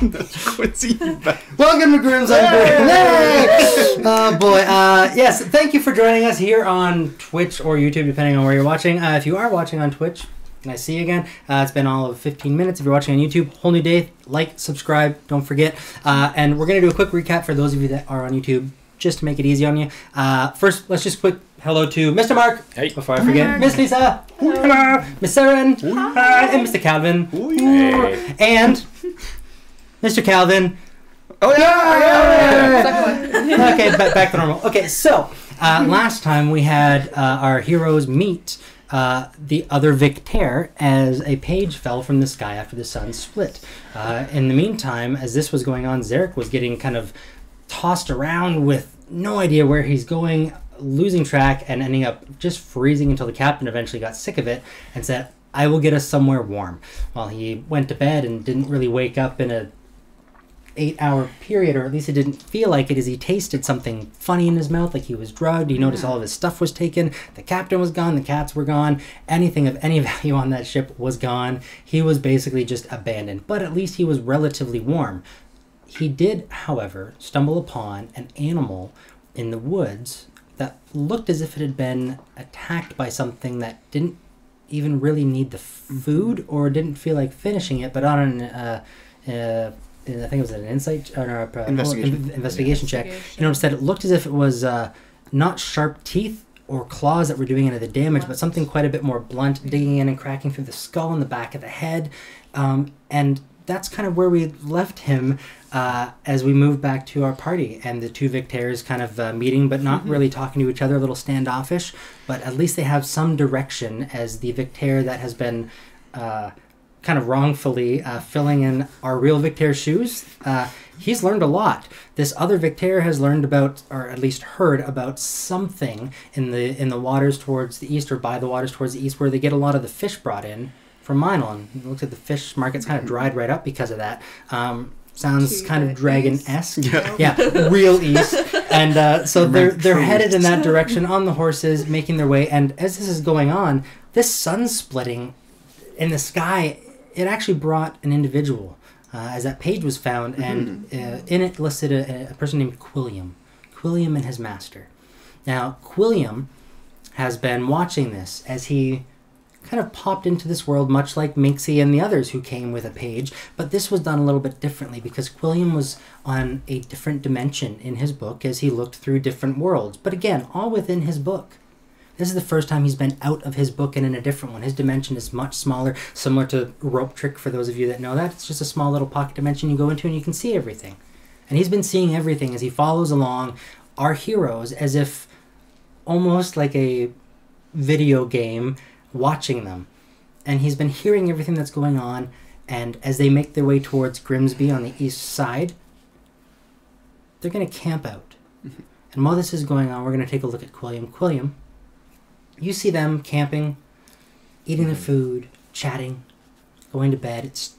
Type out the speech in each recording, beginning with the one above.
Quincy, you bet. Welcome to Grimm's Unbreakable. Yay! Oh boy. Uh, yes, thank you for joining us here on Twitch or YouTube, depending on where you're watching. Uh, if you are watching on Twitch, and I see you again. Uh, it's been all of 15 minutes. If you're watching on YouTube, whole new day. Like, subscribe, don't forget. Uh, and we're gonna do a quick recap for those of you that are on YouTube, just to make it easy on you. Uh, first, let's just quick hello to Mr. Mark. Hey. Before I forget, Miss Lisa. Hello. Miss Saren. Hi. And Mr. Calvin. Hey. And Mr. Calvin. Oh yeah, yeah. okay, ba- back to normal. Okay, so uh, last time we had uh, our heroes meet uh, the other Victaire as a page fell from the sky after the sun split. Uh, in the meantime, as this was going on, Zarek was getting kind of tossed around with no idea where he's going, losing track, and ending up just freezing until the captain eventually got sick of it and said, I will get us somewhere warm. Well, he went to bed and didn't really wake up in a eight hour period, or at least it didn't feel like it, as he tasted something funny in his mouth, like he was drugged. He noticed all of his stuff was taken. The captain was gone. The cats were gone. Anything of any value on that ship was gone. He was basically just abandoned, but at least he was relatively warm. He did, however, stumble upon an animal in the woods that looked as if it had been attacked by something that didn't even really need the food or didn't feel like finishing it, but on an uh, uh, I think it was an insight or no, uh, Investigation. in- investigation check. You Investigation. noticed that it looked as if it was uh, not sharp teeth or claws that were doing any of the damage, but something quite a bit more blunt, digging in and cracking through the skull and the back of the head. Um, and that's kind of where we left him uh, as we moved back to our party and the two Victaires kind of uh, meeting, but not really talking to each other, a little standoffish. But at least they have some direction as the Victaire that has been. Uh, kind of wrongfully uh, filling in our real Victaire's shoes. Uh, he's learned a lot. This other Victaire has learned about, or at least heard about something in the in the waters towards the east, or by the waters towards the east, where they get a lot of the fish brought in from Minelon. It looks like the fish market's kind of dried right up because of that. Um, sounds To kind of dragon esque. Yeah. Yeah, real east. And uh, so they're they're headed in that direction on the horses, making their way. And as this is going on, this sun splitting in the sky, it actually brought an individual. Uh, as that page was found, and uh, in it listed a, a person named Quilliam. Quilliam and his master. Now, Quilliam has been watching this as he kind of popped into this world, much like Minxie and the others who came with a page. But this was done a little bit differently because Quilliam was on a different dimension in his book as he looked through different worlds. But again, all within his book. This is the first time he's been out of his book and in a different one. His dimension is much smaller, similar to Rope Trick for those of you that know that. It's just a small little pocket dimension you go into and you can see everything. And he's been seeing everything as he follows along our heroes as if almost like a video game watching them. And he's been hearing everything that's going on. And as they make their way towards Grimsby on the east side, they're going to camp out. Mm-hmm. And while this is going on, we're going to take a look at Quilliam. Quilliam, you see them camping, eating their food, chatting, going to bed. It's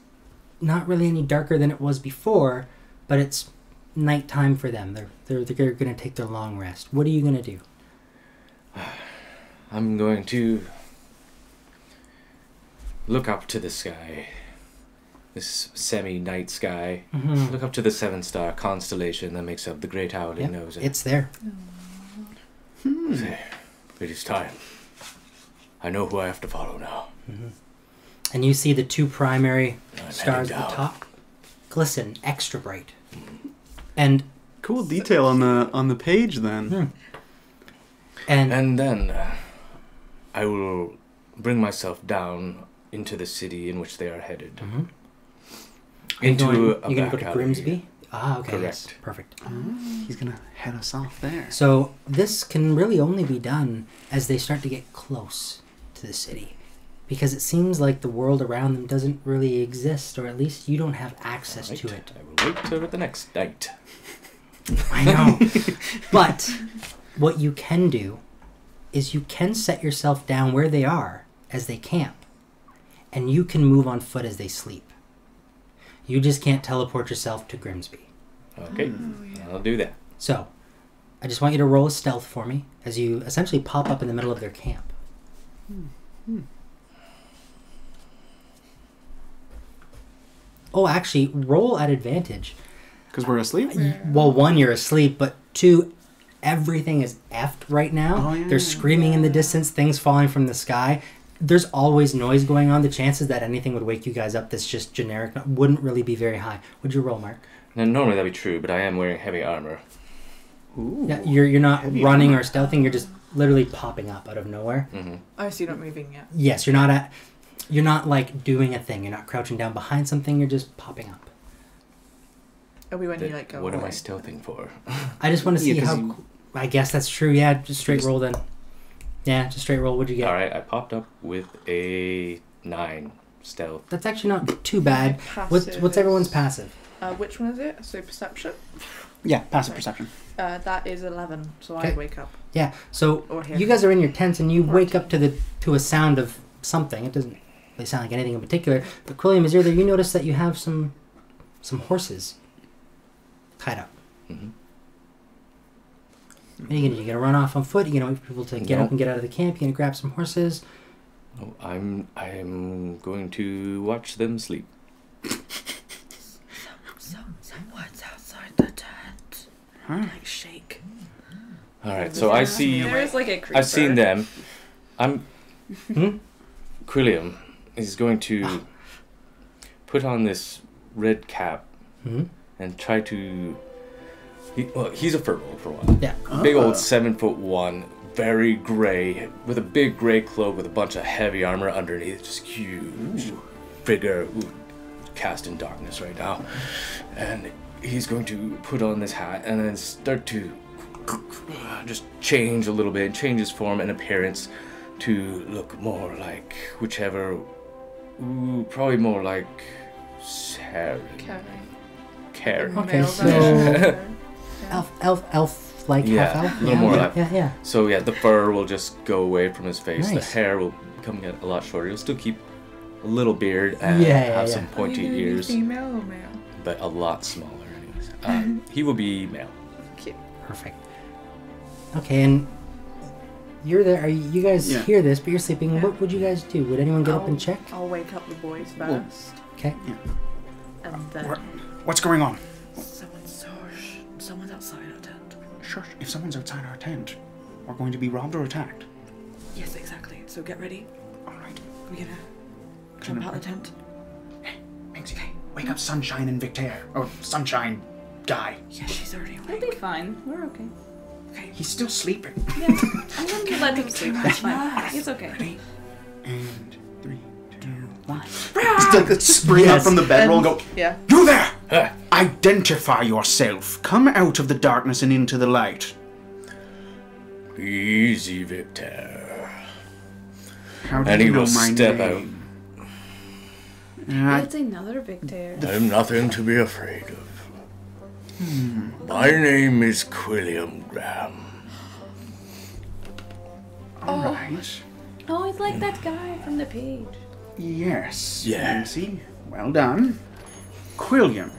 not really any darker than it was before, but it's nighttime for them. They're they're, they're going to take their long rest. What are you going to do? I'm going to look up to the sky, this semi night sky. Mhm. Look up to the seven star constellation that makes up the Great Howling Yep, Nose. It's there. Say, It is time. I know who I have to follow now. And you see the two primary I'm stars at the top glisten extra bright. And Cool detail on the on the page then. Hmm. and And then uh, I will bring myself down into the city in which they are headed. Mhm. Are you Into going, a you're going to go to alley. Grimsby? Ah, okay. Yes. Correct. Perfect. He's gonna head us off there. So this can really only be done as they start to get close to the city. Because it seems like the world around them doesn't really exist, or at least you don't have access Right. to it. I will wait till the next night. I know. but what you can do is you can set yourself down where they are as they camp, and you can move on foot as they sleep. You just can't teleport yourself to Grimsby. Okay, oh, I'll do that. So, I just want you to roll a stealth for me as you essentially pop up in the middle of their camp. Hmm. Oh, actually, roll at advantage. Because we're asleep? Well, one, you're asleep, but two, everything is effed right now. Oh, yeah, There's yeah. screaming in the distance, things falling from the sky. There's always noise going on. The chances that anything would wake you guys up that's just generic wouldn't really be very high. Would you roll, Mark? Now, normally that'd be true, but I am wearing heavy armor. Ooh. Yeah, you're you're not running armor. or stealthing. You're just literally popping up out of nowhere. hmm Oh, so you're not moving yet. Yes, you're not at. You're not like doing a thing. You're not crouching down behind something. You're just popping up. Are we when you like go what am I away? stealthing for? I just want to Yeah, how. you- I guess that's true. Yeah, just straight Just- roll then. Yeah, just straight roll. What'd you get? All right, I popped up with a nine stealth. That's actually not too bad. My What's what's everyone's passive? Uh, which one is it? So perception. Yeah, passive perception. Uh, that is eleven. So I Okay. wake up Yeah. So or hear. you guys are in your tents and you wake up to the to a sound of something. It doesn't really sound like anything in particular. But Quilliam, is there you notice that you have some some horses tied up. hmm What are you gonna do? You gonna run off on foot? You gonna wait for people to get No. up and get out of the camp? You're gonna grab some horses? Oh, I'm I'm going to watch them sleep. Some, someone's outside the tent. Huh? Like shake. All right, so I see. There's like a creeper. I've seen them. I'm. Hmm? Quilliam is going to put on this red cap Hmm? and try to. He, well, he's a furball for one. Yeah. Big Ah. old seven foot one, very gray, with a big gray cloak with a bunch of heavy armor underneath, just huge figure, ooh, cast in darkness right now. And he's going to put on this hat and then start to just change a little bit, change his form and appearance to look more like whichever, ooh, probably more like Saren. Carrie. Karen. Okay, so- Elf, elf, elf, like Yeah, half elf. a little yeah, more yeah, like- yeah, yeah. So yeah, the fur will just go away from his face. Nice. The hair will become get a lot shorter. He'll still keep a little beard and Yeah, yeah, have yeah. some pointy gonna be ears, Female or male? but a lot smaller. Anyways, um, he will be male. Cute. Perfect. Okay, and you're there. Are you, you guys Yeah. hear this? But you're sleeping. Yeah. What would you guys do? Would anyone get up I'll- and check? I'll wake up the boys Well- first. Okay. And then What? What's going on? someone's Sosh. Someone's outside our tent. Shush. If someone's outside our tent, we're going to be robbed or attacked. Yes, exactly. So get ready. All right. We're gonna jump Gonna- out the tent. Minxie, wake up Sunshine and Victor. Or Sunshine guy. Yeah, she's already We'll be fine. We're okay. Okay. He's still sleeping. Yeah. I'm going to let him sleep. That's fine. It's okay. Ready? And three, two, one. Just like spring Yes. up from the bedroll and go, Yeah. You there! Huh. Identify yourself. Come out of the darkness and into the light. Easy, Victor. How do And you he know will my step name? Uh, It's another Victor. I'm nothing to be afraid of. My name is Quilliam Graham. all right. Oh, it's like that guy from the page. Yes. Yeah. Nancy. Well done. Quilliam.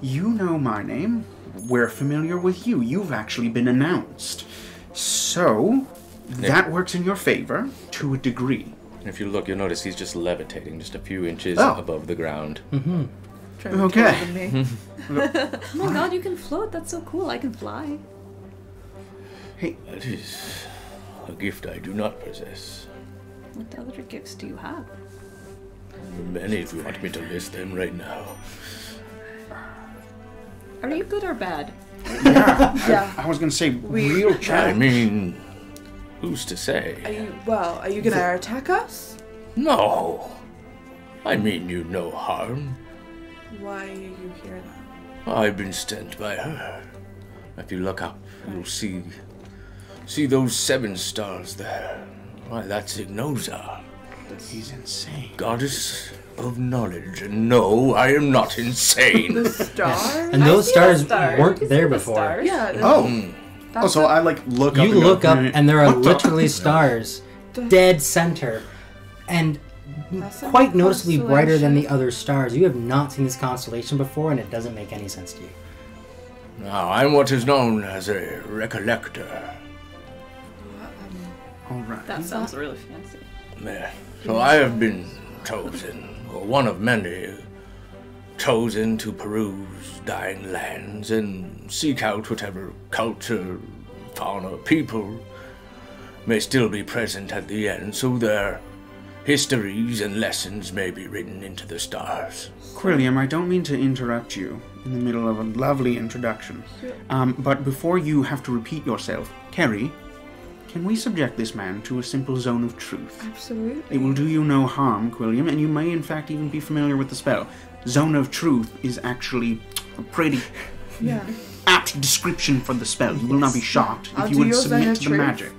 You know my name. We're familiar with you. You've actually been announced. So, that works in your favor to a degree. If you look, you'll notice he's just levitating just a few inches Oh. above the ground. Mm-hmm. Trying to Okay. taller than me. Oh my god, you can float. That's so cool. I can fly. Hey. That is a gift I do not possess. What other gifts do you have? Many, if you want me to list them right now. Are you good or bad? Yeah. Yeah. I was going to say We- real I mean, who's to Are say? you well? Are you gonna attack us? No. I mean you no harm. Why are you here then? I've been sent by her. If you look up, you'll see see those seven stars there. Why, that's Ignoza, He's insane. goddess of knowledge. And no, I am not insane. The star? And those see stars stars. weren't there see the before. yeah. Oh. Mm. Oh, so I like look up. You and go, look up, "Hmm, and there are literally stars, dead center, and That's a quite noticeably brighter than the other stars. You have not seen this constellation before, and it doesn't make any sense to you. Now, I'm what is known as a recollector. Um, All right. That sounds really fancy. There. So I have been chosen, or one of many, chosen to peruse dying lands and seek out whatever culture, fauna, people may still be present at the end, so their histories and lessons may be written into the stars. Quilliam, I don't mean to interrupt you in the middle of a lovely introduction, um, but before you have to repeat yourself, Carrie, can we subject this man to a simple zone of truth? Absolutely. It will do you no harm, Quilliam, and you may in fact even be familiar with the spell. Zone of Truth is actually a pretty Yeah. apt description for the spell. You will not be shocked I'll if you would submit to the Truth. magic.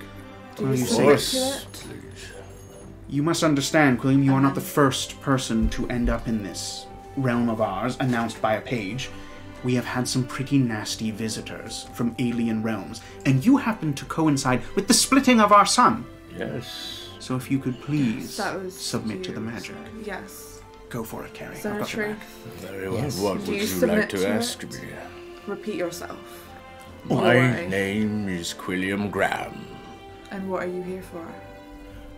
Do Well, you you Of say You must understand, Quilliam, you are not the Uh-huh. first person to end up in this realm of ours, announced by a page. We have had some pretty nasty visitors from alien realms, and you happen to coincide with the splitting of our sun. Yes. So if you could please That was submit to the magic. so- Yes. Go for it, Carrie. Zone I've got your back. Very well. Yes. What Do would you you like to to ask it? me? Repeat yourself. My name is Quilliam Graham. And what are you here for?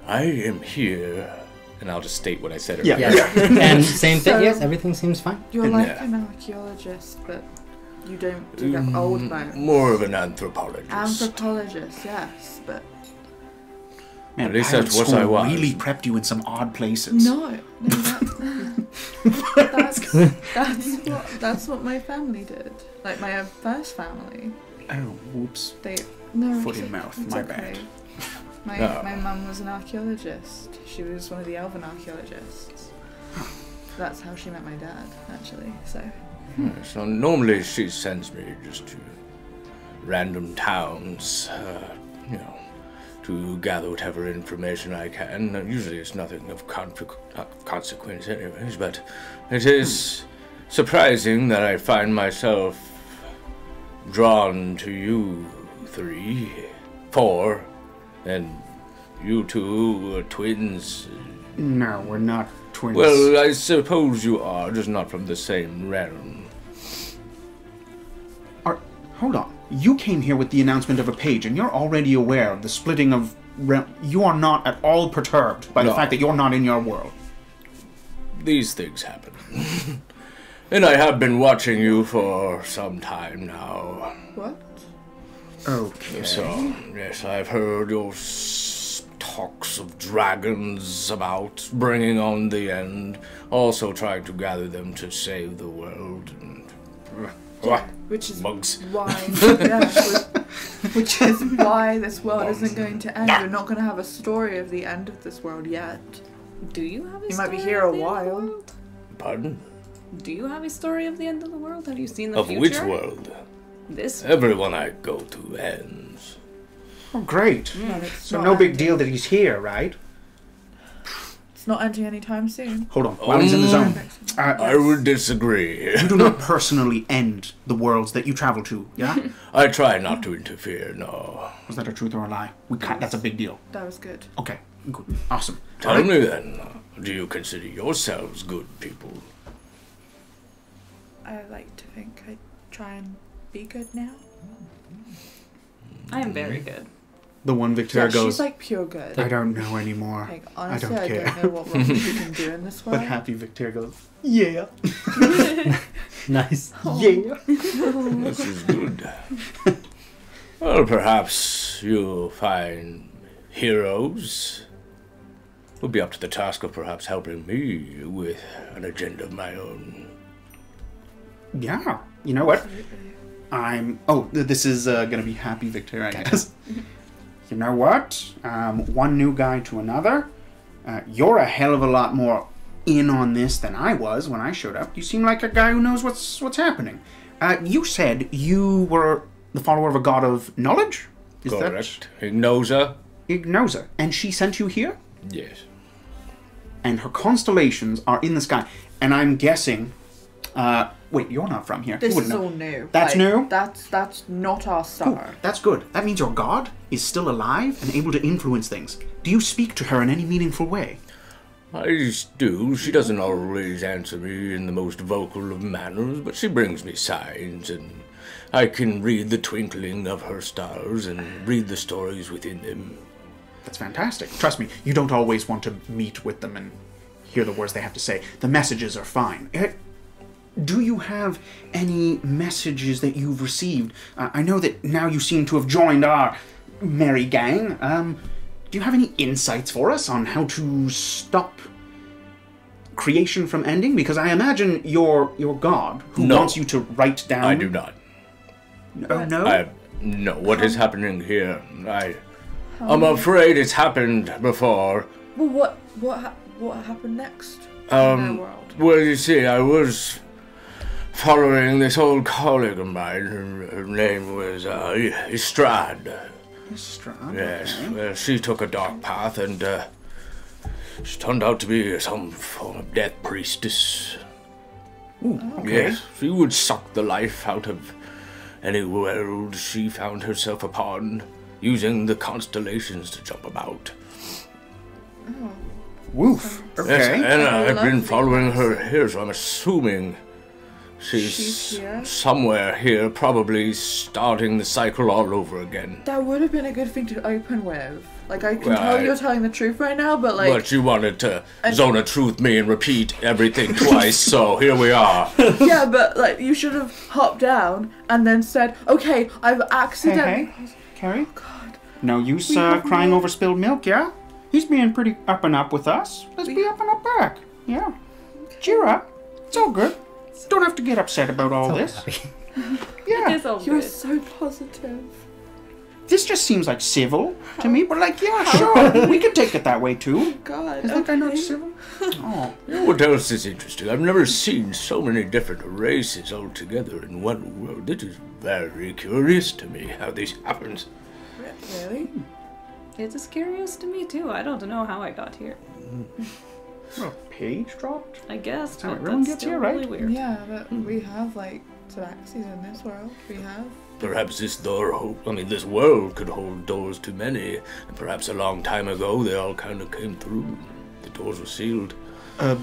I am here, and I'll just state what I said Yeah. earlier. Yes. and same So- thing. Yes, everything seems fine. You're like Yeah. an archaeologist, but you don't dig up old Mm, bones. More of an anthropologist. Anthropologist, yes, but Man, At least pirate that's what I was. really prepped you in some odd places. no, no, that, that's that's what that's what my family did. Like my first family, Oh, whoops. they no Foot it's- in mouth, my okay. bad. My Oh. my mum was an archaeologist. She was one of the elven archaeologists. That's how she met my dad, actually. So So normally she sends me just to random towns, uh, you know, to gather whatever information I can. Usually it's nothing of uh, consequence, anyways, but it is surprising that I find myself drawn to you three, four, and you two are twins. No, we're not twins. Well, I suppose you are, just not from the same realm. Are, hold on. You came here with the announcement of a page, and you're already aware of the splitting of. Re- you are not at all perturbed by the fact that you're not in your world. these things happen. and I have been watching you for some time now. what? Okay. So, yes, I've heard your s- talks of dragons about bringing on the end, also trying to gather them to save the world. And, Ah, Which is Mugs. why, yeah, which, which is why this world isn't going to end. We're not going to have a story of the end of this world yet. Do you have a You might be here a the end of the while. Pardon? Do you have a story of the end of the world? Have you seen the Of future? which world? This. Everyone I go to ends. Oh, great. And So not no big deal that he's here, right? It's not ending anytime soon. Hold on. While he's in the zone, uh, I would disagree. you do not personally end the worlds that you travel to. Yeah. I try not to interfere, no. Was that a truth or a lie? We can't. That's a big deal. That was good. Okay. Good. Awesome. Tell All right. me then, do you consider yourselves good people? I like to think I try and be good now. I am very good. The one Victor yeah, goes. she's like pure good. I don't know anymore. Like honestly, don't I don't, care. know what wrong you can do in this world. But happy Victor goes. Yeah. Nice. Oh. Yeah. This is good. well, perhaps you'll find heroes who'll be up to the task of perhaps helping me with an agenda of my own. Yeah. You know what? I'm. Oh, this is uh, gonna be happy Victor, I guess. you know what? Um, one new guy to another. Uh, you're a hell of a lot more in on this than I was when I showed up. You seem like a guy who knows what's what's happening. Uh, you said you were the follower of a god of knowledge. Is Correct. Ignosa? that Ignosa? And she sent you here. Yes. and her constellations are in the sky. And I'm guessing. Uh, wait, you're not from here. This is know. all new. That's Like, new? That's that's not our Cool. star. That's good. That means your god is still alive and able to influence things. Do you speak to her in any meaningful way? I do. She doesn't always answer me in the most vocal of manners, but she brings me signs, and I can read the twinkling of her stars and read the stories within them. That's fantastic. Trust me, you don't always want to meet with them and hear the words they have to say. The messages are fine. Eh, do you have any messages that you've received? Uh, I know that now you seem to have joined our merry gang. Um, do you have any insights for us on how to stop creation from ending? Because I imagine your your god who No. wants you to write down. I do not. Oh no. I no. What is happening here? I. I'm afraid it's happened before. Well, what what what happened next in Um. world? Well, you see, I was following this old colleague of mine. Her, her name was uh, Estrad. Strahd, Yes. okay. Well, she took a dark path, and uh, she turned out to be some form of death priestess. Ooh, okay. Yes, she would suck the life out of any world she found herself upon, using the constellations to jump about. Oh. Woof. Yes, Okay. and uh, I I've been following her here, so I'm assuming she's, She's here? somewhere here, probably starting the cycle all over again. That would have been a good thing to open with. Like I can Well, tell I- you're telling the truth right now, but like but you wanted to I- zone a truth me and repeat everything twice, so here we are. yeah, but like you should have hopped down and then said, "Okay, I've accidentally." hey, hey. Carrie. God, No use uh, crying no- over spilled milk, yeah? He's being pretty up and up with us. Let's We- be up and up back. Yeah. Cheer up. It's all good. Don't have to get upset about all So this. happy. Yeah. It is all you're good. so positive. This just seems like civil to me. But like, yeah, sure. we could take it that way too. Oh, God, Is that guy not civil? Oh. You know what else is interesting? I've never seen so many different races all together in one world. It is very curious to me how this happens. Really? It is curious to me too. I don't know how I got here. Mm. Well, page dropped. I guess, how everyone that's gets still here, right? really weird. Yeah, but we have like tabaxis in this world. We have. Perhaps this door, I mean, this world could hold doors to many, and perhaps a long time ago they all kind of came through. The doors were sealed. A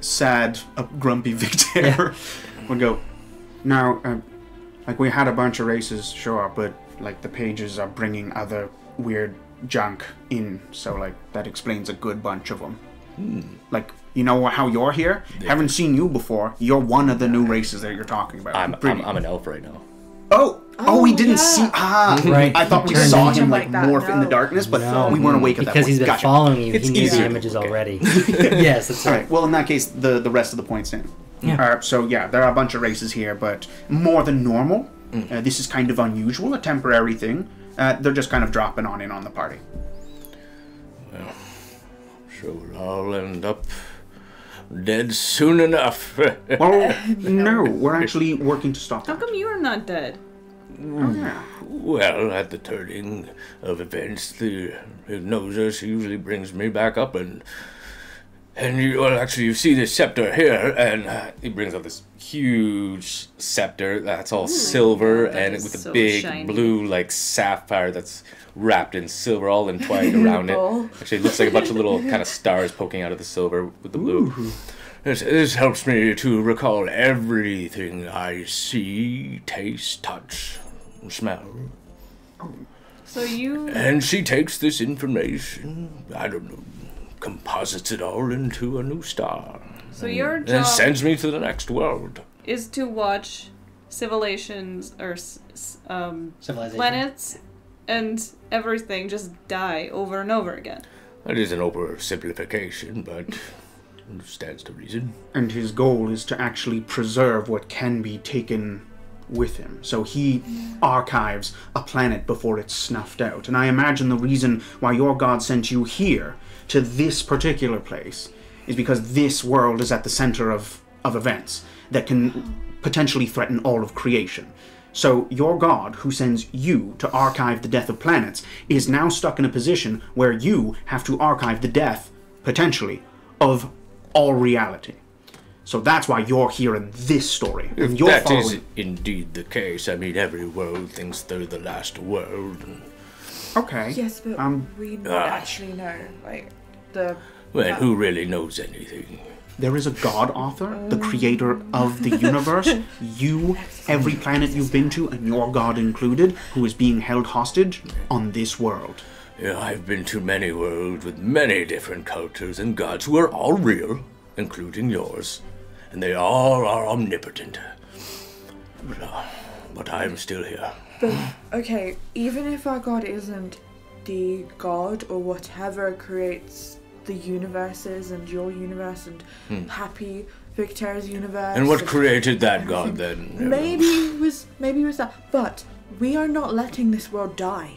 sad, a grumpy Victor would go. Now, uh, like we had a bunch of races, sure, but like the pages are bringing other weird junk in, so like that explains a good bunch of them. Like you know how you're here? Haven't seen you before. You're one of the new races that you're talking about. I'm, I'm, I'm an elf right now. Oh, oh, we Oh, didn't yeah. see. Ah, Right, I thought we turned saw him like like that, morph in the darkness, but No. we weren't awake at that because he's been Gotcha. following you. It's he knew easier. the images Okay. already. yes, that's All right. right. Well, in that case, the the rest of the points in. Yeah. Uh, so yeah, there are a bunch of races here, but more than normal. Uh, this is kind of unusual, a temporary thing. Uh, they're just kind of dropping on in on the party. Sure, we'll all end up dead soon enough. Well, no, we're actually working to stop How that. come you're not dead? Oh, yeah. well, at the turning of events, the hypnosis usually brings me back up and. And you, well, actually, you see this scepter here, and uh, he brings up this huge scepter that's all silver that and with a big shiny. blue, like sapphire that's wrapped in silver, all entwined around it. Actually, it looks like a bunch of little kind of stars poking out of the silver with the blue. This, this helps me to recall everything I see, taste, touch, smell. So you And she takes this information, I don't know, composites it all into a new star. so your And job sends me to the next world. is to watch civilizations or s- s- um, Civilization. planets and everything just die over and over again. That is an oversimplification, but stands to reason. And his goal is to actually preserve what can be taken with him. So he archives a planet before it's snuffed out. And I imagine the reason why your god sent you here to this particular place is because this world is at the center of, of events that can potentially threaten all of creation. So your god, who sends you to archive the death of planets, is now stuck in a position where you have to archive the death, potentially, of all reality. So that's why you're here in this story. If And you're that is following. indeed the case, I mean, every world thinks they're the last world. and- Okay. Yes, but Um, we don't ah. actually know. Like the. Well, who really knows anything? There is a god author, the creator of the universe. You, every planet you've been to, and your god included, who is being held hostage on this world. Yeah, I've been to many worlds with many different cultures and gods who are all real, including yours. and they all are omnipotent. But, uh, but I am still here. But okay, even if our god isn't the god or whatever creates the universes and your universe and Happy Victoria's universe, Hmm. And what created that god then? maybe it was maybe it was that, but we are not letting this world die.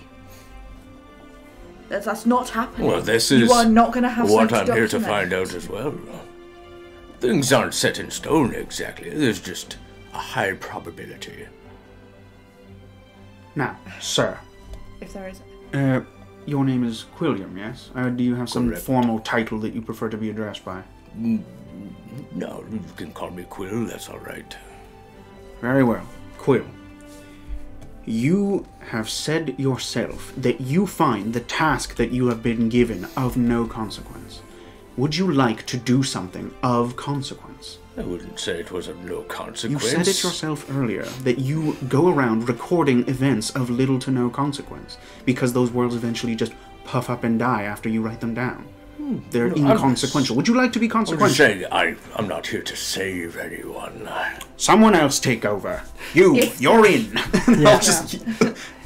That's, that's not happening. Well, this is you is are not going to have what I'm here to find out as well. Things aren't set in stone exactly. There's just a high probability. Now, sir, If there is, uh, your name is Quilliam, yes? Uh, do you have some Correct. formal title that you prefer to be addressed by? No, you can call me Quill. That's all right. Very well. Quill. You have said yourself that you find the task that you have been given of no consequence. Would you like to do something of consequence? I wouldn't say it was of no consequence. You said it yourself earlier that you go around recording events of little to no consequence because those worlds eventually just puff up and die after you write them down. They're Hmm. I'm- inconsequential. Would you like to be I'm consequential? saying, I, I'm not here to save anyone. Someone else take over. You, you're in. Yeah. I'll just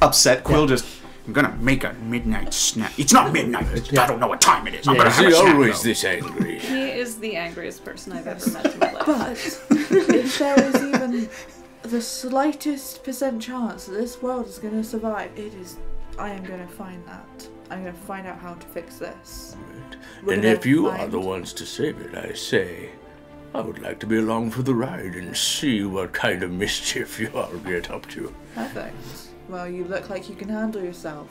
upset Quill. Just I'm gonna make a midnight snack. It's not midnight. I don't know what time it is. I'm gonna Is have he a snack. always though. this angry? He is the angriest person I've ever met in my life. but if there is even the slightest percent chance that this world is going to survive, it is. I am going to find that. I'm going to find out how to fix this. We're and if you are the ones to save it, I say, I would like to be along for the ride and see what kind of mischief you all get up to. Perfect. Well, you look like you can handle yourself.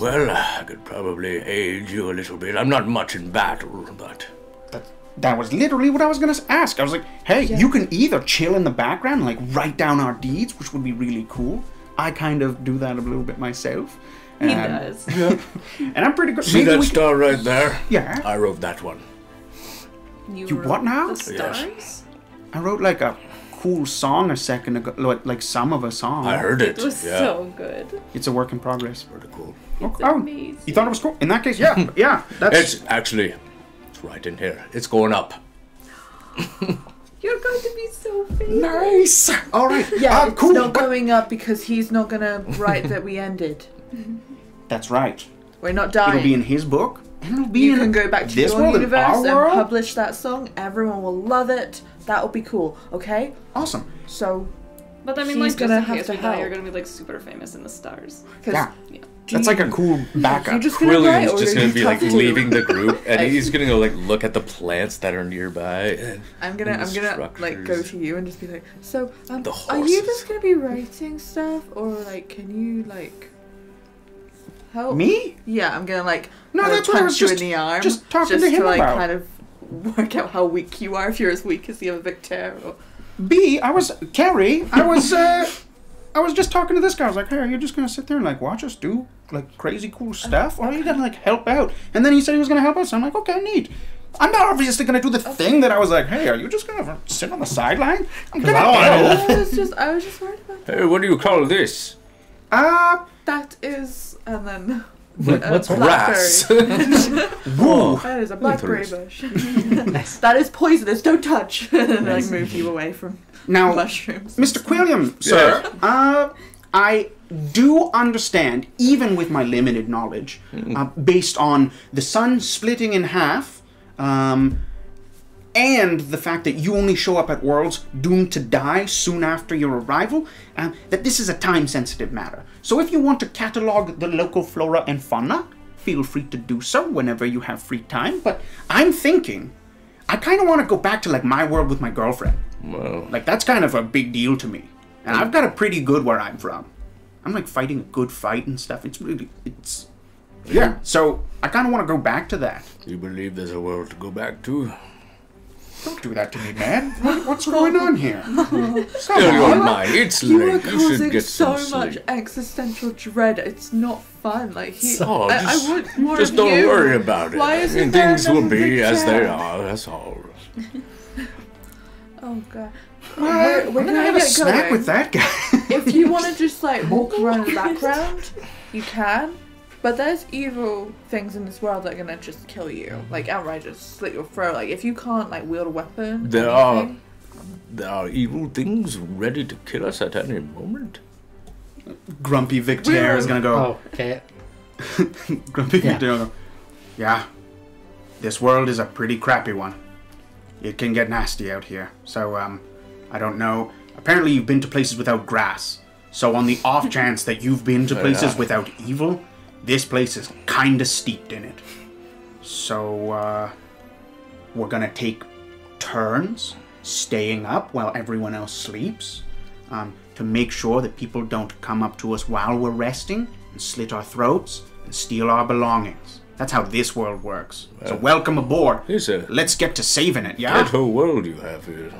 Well, I could probably aid you a little bit. I'm not much in battle, but That, that was literally what I was gonna ask. I was like, hey, Yeah. you can either chill in the background, like write down our deeds, which would be really cool. I kind of do that a little bit myself. He Um, does. And I'm pretty good. see Maybe that we can- star right there? Yeah. I wrote that one. You wrote what now? The Yes. stars? I wrote like a cool song a second ago, like, like some of a song. I heard it. It was yeah. so good. It's a work in progress. Pretty cool. Oh, It's oh, amazing. you thought it was cool? In that case, yeah, yeah. That's It's actually, it's right in here. It's going up. You're going to be so famous. nice. All right. Yeah, Ah, it's cool. not going up because he's not going to write that we ended. That's right. We're not dying. It'll be in his book, and it'll be you in can go back to this your world, universe our and publish that song. Everyone will love it. That'll be cool. Okay. Awesome. So, But I mean, He's like, just gonna in have case to we die, you're gonna be like super famous in the stars. because Yeah. Yeah. That's like a cool backup. you just gonna write, William's or just are gonna be like tough to- leaving the group, and he's gonna go like look at the plants that are nearby. I'm gonna, and I'm the gonna like go structures. to you and just be like, so, um, The are you horses. just gonna be writing stuff, or like, can you like help Me? Yeah, I'm gonna like No, kind of that's what I was punch you just- in the arm, just talking just to him like about. kind of work out how weak you are if you're as weak as the other Victor. Or, B, I was Carrie. I was uh, I was just talking to this guy. I was like, "Hey, are you just gonna sit there and like watch us do like crazy cool stuff, or are you gonna like help out?" And then he said he was gonna help us. I'm like, "Okay, neat." I'm not obviously gonna do the thing that I was like, "Hey, are you just gonna sit on the sideline?" I'm gonna I. I was just, I was just worried about that. hey, what do you call this? Uh, That is, and then What- a what's Grass. blackberry. woo. that is a blackberry Interesting. bush. that is poisonous. Don't touch. and I move you away from Now, mushrooms. Mr. Quilliam, sir, uh, I do understand, even with my limited knowledge, uh, based on the sun splitting in half, um, and the fact that you only show up at worlds doomed to die soon after your arrival, uh, that this is a time sensitive matter. So if you want to catalog the local flora and fauna, feel free to do so whenever you have free time. But I'm thinking, I kind of want to go back to like my world with my girlfriend. Well, Like that's kind of a big deal to me. And I've got a pretty good where I'm from. I'm like fighting a good fight and stuff. It's really it's yeah. So I kind of want to go back to that. you believe there's a world to go back to? Don't do that to me, man. What, what's going on here? Still your mind. It's You are late. You should causing get so some much sleep. existential dread. It's not fun. Like he, So- I, just- I want more Just of don't you. worry about it. Why isn't mean, things will be big as they are. That's all. Oh god. Well, Where- I'm gonna can I have a get snack going? with that guy. If you want to just like walk around the background, you can. But there's evil things in this world that are gonna just kill you, like outright just slit your throat. Like if you can't like wield a weapon. or There are- There are evil things ready to kill us at any moment. Grumpy Victor is gonna go. Oh, okay. Grumpy Yeah. Victor. Yeah, this world is a pretty crappy one. It can get nasty out here. So, um, I don't know. Apparently, you've been to places without grass. So, on the off chance that you've been to Oh, places yeah. without evil, this place is kinda steeped in it. So, uh, we're gonna take turns staying up while everyone else sleeps um, to make sure that people don't come up to us while we're resting and slit our throats and steal our belongings. That's how this world works. So, welcome aboard. It's a Let's get to saving it, yeah? ghetto world you have here.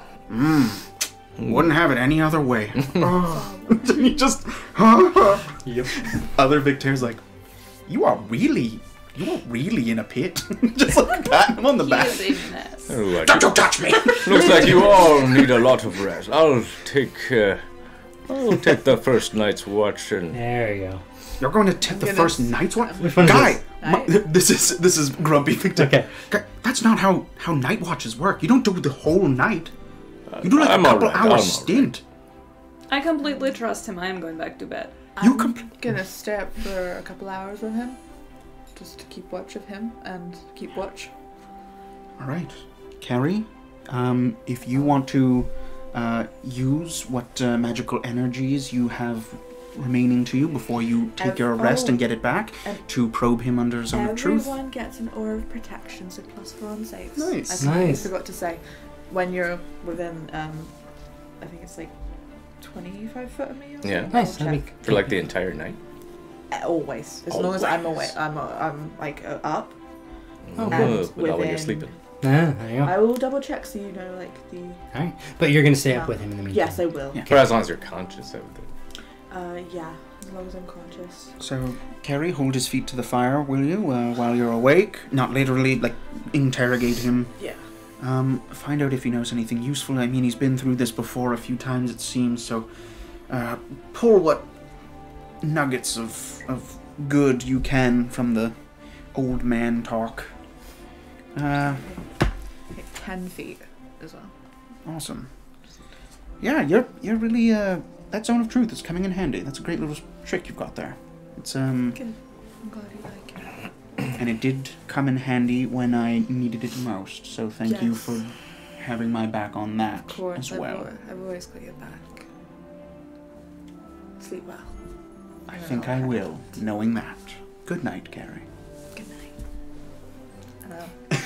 Wouldn't have it any other way. oh. you just. Yep. Other Victor's like, you are really, you are really in a pit. just like patting him on the He back. is a mess. Oh, I Don't you touch me! Looks like you all need a lot of rest. I'll take uh, I'll take the first night's watch and There you go. You're going to take the gonna- first night's watch? Which one is Guy, this? my- this is this is Grumpy Victor. Okay. Guy, that's not how how night watches work. You don't do the whole night. You do like I'm a couple alright, hour I'm alright. stint. I completely trust him. I am going back to bed. You I'm compl- gonna stay up for a couple hours with him, just to keep watch of him and keep watch. All right, Carrie. Um, if you want to uh, use what uh, magical energies you have remaining to you before you take Ev- your rest oh. and get it back And to probe him under zone of truth. Everyone gets an aura of protection, so plus four on saves. Nice. I completely Nice. forgot to say, when you're within, um, I think it's like twenty-five foot of me. Or Yeah. Nice. I'll check. for like the entire night. Uh, Always, as long as I'm away, I'm uh, I'm like uh, up. Oh, And but not when you're sleeping. Ah, there you go. I will double check so you know like the. All right. But you're gonna stay up Yeah. with him in the meantime. Yes, I will. Yeah. For as long as you're conscious of it. Uh, yeah, as long as I'm conscious. So, Carrie, hold his feet to the fire, will you, uh, while you're awake? Not literally, like, interrogate him. Yeah. Um, find out if he knows anything useful. I mean, he's been through this before a few times, it seems, so uh, pull what nuggets of, of good you can from the old man talk. Uh, ten feet as well. awesome. Yeah, you're you're really uh that zone of truth is coming in handy. That's a great little trick you've got there. It's um Good. I'm glad you like it. and it did come in handy when I needed it most. So thank you for having my back on that Of course, as I've well. always, I've always got your back. Sleep well. I think I will, knowing that. Good night, Carrie. Good night.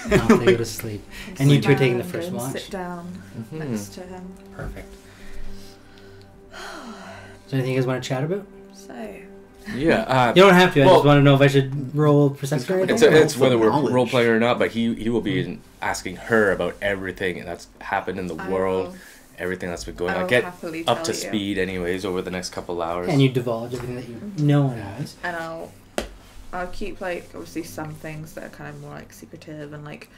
And I'll go to sleep. And you two are taking the first watch? Sit down Mhm. next to him. Perfect. Is there anything you guys want to chat about? So, Yeah. Uh, You don't have to. I just want to know if I should roll perception or anything. It's, it's whether we're knowledge. role playing or not, but he he will be asking her about everything that's happened in the I world, will- everything that's been going on. Get up to you. speed, anyways, over the next couple hours. and you divulge everything that you know and has. and I'll I'll keep like obviously some things that are kind of more like secretive and like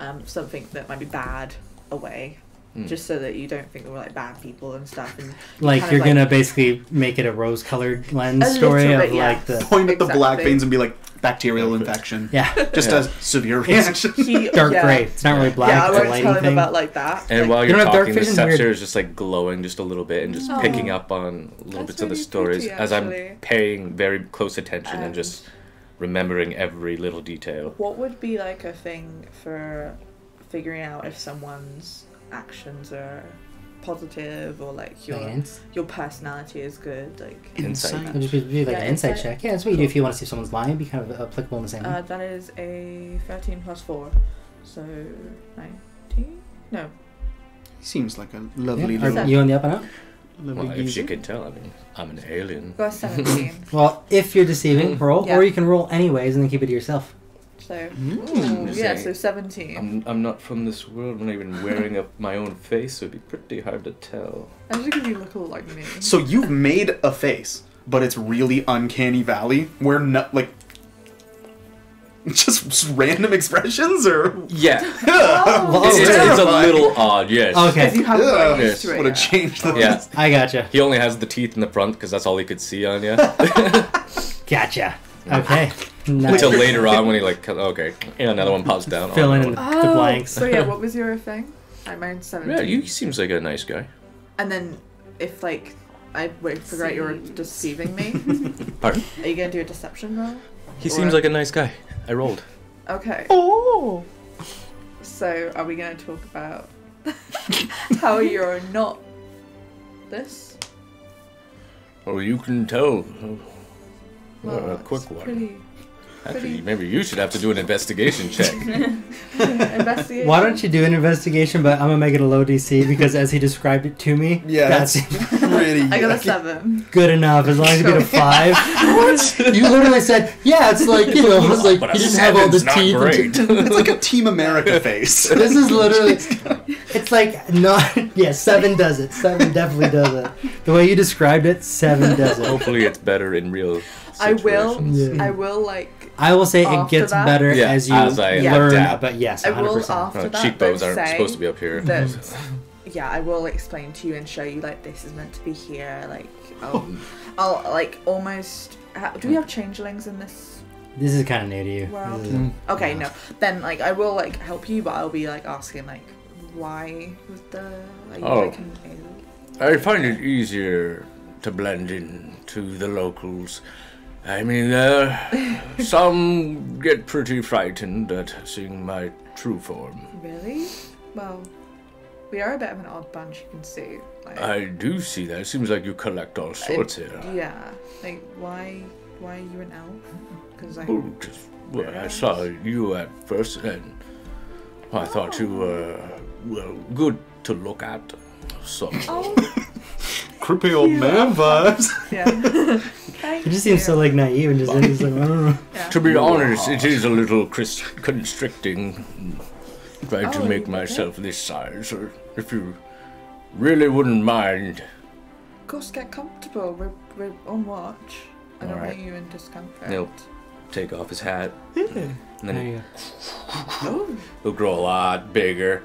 um, something that might be bad away, Hmm. just so that you don't think we're like bad people and stuff. And Like you're of, gonna basically make it a rose-colored lens A story little of bit, yeah. like the Point at the black Exactly. veins and be like, bacterial infection. yeah Just Yeah. a severe reaction. he, dark yeah, gray. It's not really black. Yeah, I it's a won't tell him thing. about like that. And like, while You you're don't dark talking, the scepter is just like glowing just a little bit and just Oh. picking up on little That's bits of the stories pretty, as I'm paying very close attention and And- just remembering every little detail. What would be like a thing for figuring out if someone's actions are positive or like your Like your personality is good? Like Insight. It'd just be be like Yeah, an insight insight. check. Yeah, that's what you do if you want to see if someone's lying. Be kind of applicable in the same uh, that is a thirteen plus four, so nineteen. No, He seems like a lovely Yeah, Are little. you on the up and up? lovely Well, if she geezer. could tell, I mean, I'm an alien. got a seventeen. Well, if you're deceiving, roll, Yeah. or you can roll anyways and then keep it to yourself. So Mm. ooh, yeah, so seventeen. I'm, I'm not from this world. I'm not even wearing up my own face, so it'd be pretty hard to tell. Actually, because you look all like me. So you've made a face, but it's really uncanny valley where not like just, just random expressions or Yeah, Well, it's, oh, it's, it's a terrifying. little odd. Yes. Because Okay, you have Ugh, got yes. used to it. would have changed the Yeah. I gotcha. He only has the teeth in the front because that's all he could see on you. Gotcha. Okay. Nice. Until later on when he like, okay, yeah, another one pops down. Fill Oh, in no. the, the blanks. So yeah, what was your thing? I mine's seventeen. Yeah, you he seems like a nice guy. And then if like I wait figure out you were deceiving me, Pardon? are you gonna do a deception roll? He Or- seems like a nice guy. I rolled. Okay. Oh. So are we gonna talk about how you're not this? Well, you can tell. Well, a quick one. Pretty Actually, maybe you should have to do an investigation check. investigation. Why don't you do an investigation? But I'm gonna make it a low DC because as he described it to me, Yeah, that's Pretty. I got a seven. good enough. As long as you get a five. You literally said, "Yeah, it's like you know, it's like But you didn't have all the seven's not teeth." great. It's like a Team America face. This is literally. It's like not. Yeah, seven does it. Seven definitely does it. The way you described it, seven does it. Hopefully, it's better in real. I will. Yeah. I will like. I will say it gets that? better Yeah, as you as I learn. adapt. But yes, I will 100%. after that. cheekbones aren't say supposed to be up here. That, yeah, I will explain to you and show you like this is meant to be here. Like I'll, um, I'll like almost. Do we have changelings in this This is kind of new to you. Wow. This mm. Okay, Yeah. no. Then like I will like help you, but I'll be like asking like why with the are you Oh. like? I find it easier to blend in to the locals. I mean, uh, some get pretty frightened at seeing my true form. Really? Well, we are a bit of an odd bunch. You can see. Like, I do see that. It seems like you collect all sorts here. yeah. Like why? Why are you an elf? Because I. Oh, just, well, I saw you at first, and I thought you were well good to look at. So Oh Creepy old man vibes. yeah. Thank It just seems so like naive and just, it's like, I don't know. Yeah. to be honest, it is a little cris- constricting trying Oh, to make okay. myself this size. Or if you really wouldn't mind, Of course, get comfortable. We're we're on watch. I don't Alright. want you in discomfort. He'll take off his hat, and then you. Oh. he'll grow a lot bigger.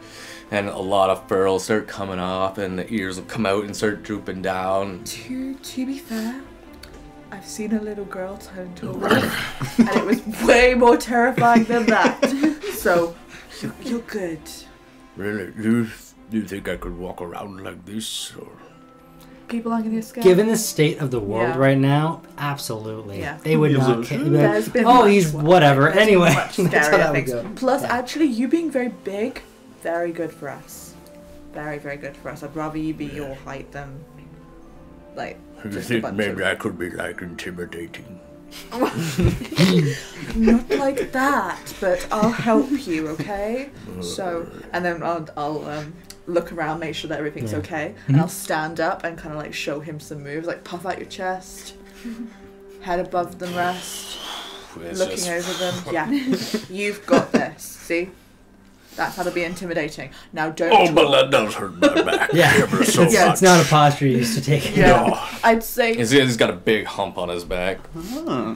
And a lot of fur will start coming off, and the ears will come out and start drooping down. To to be fair, I've seen a little girl turn into a wolf, and it was way more terrifying than that. so you, you're good. Really, do you, do you think I could walk around like this? Or? People aren't gonna get scared. Given the state of the world Yeah. right now, absolutely. Yeah. They would not so- ca- be like, There's been oh, he's whatever. There's Anyway, that's how that would go. Plus, Yeah. actually, you being very big, very good for us. Very very good for us. I'd rather you be your height than like you Just a think bunch maybe of- I could be like intimidating? not like that. But I'll help you, okay? So, and then I'll, I'll um, look around, make sure that everything's Yeah. okay, and Mhm. I'll stand up and kind of like show him some moves, like puff out your chest, head above the rest, It's looking just- over them. Yeah, you've got this. See, that's how to be intimidating. Now don't. Oh, but talk. that does hurt my back Yeah. ever so it's, much. it's not a posture you used to take. Yeah, No. I'd say. He's, he's got a big hump on his back. Huh.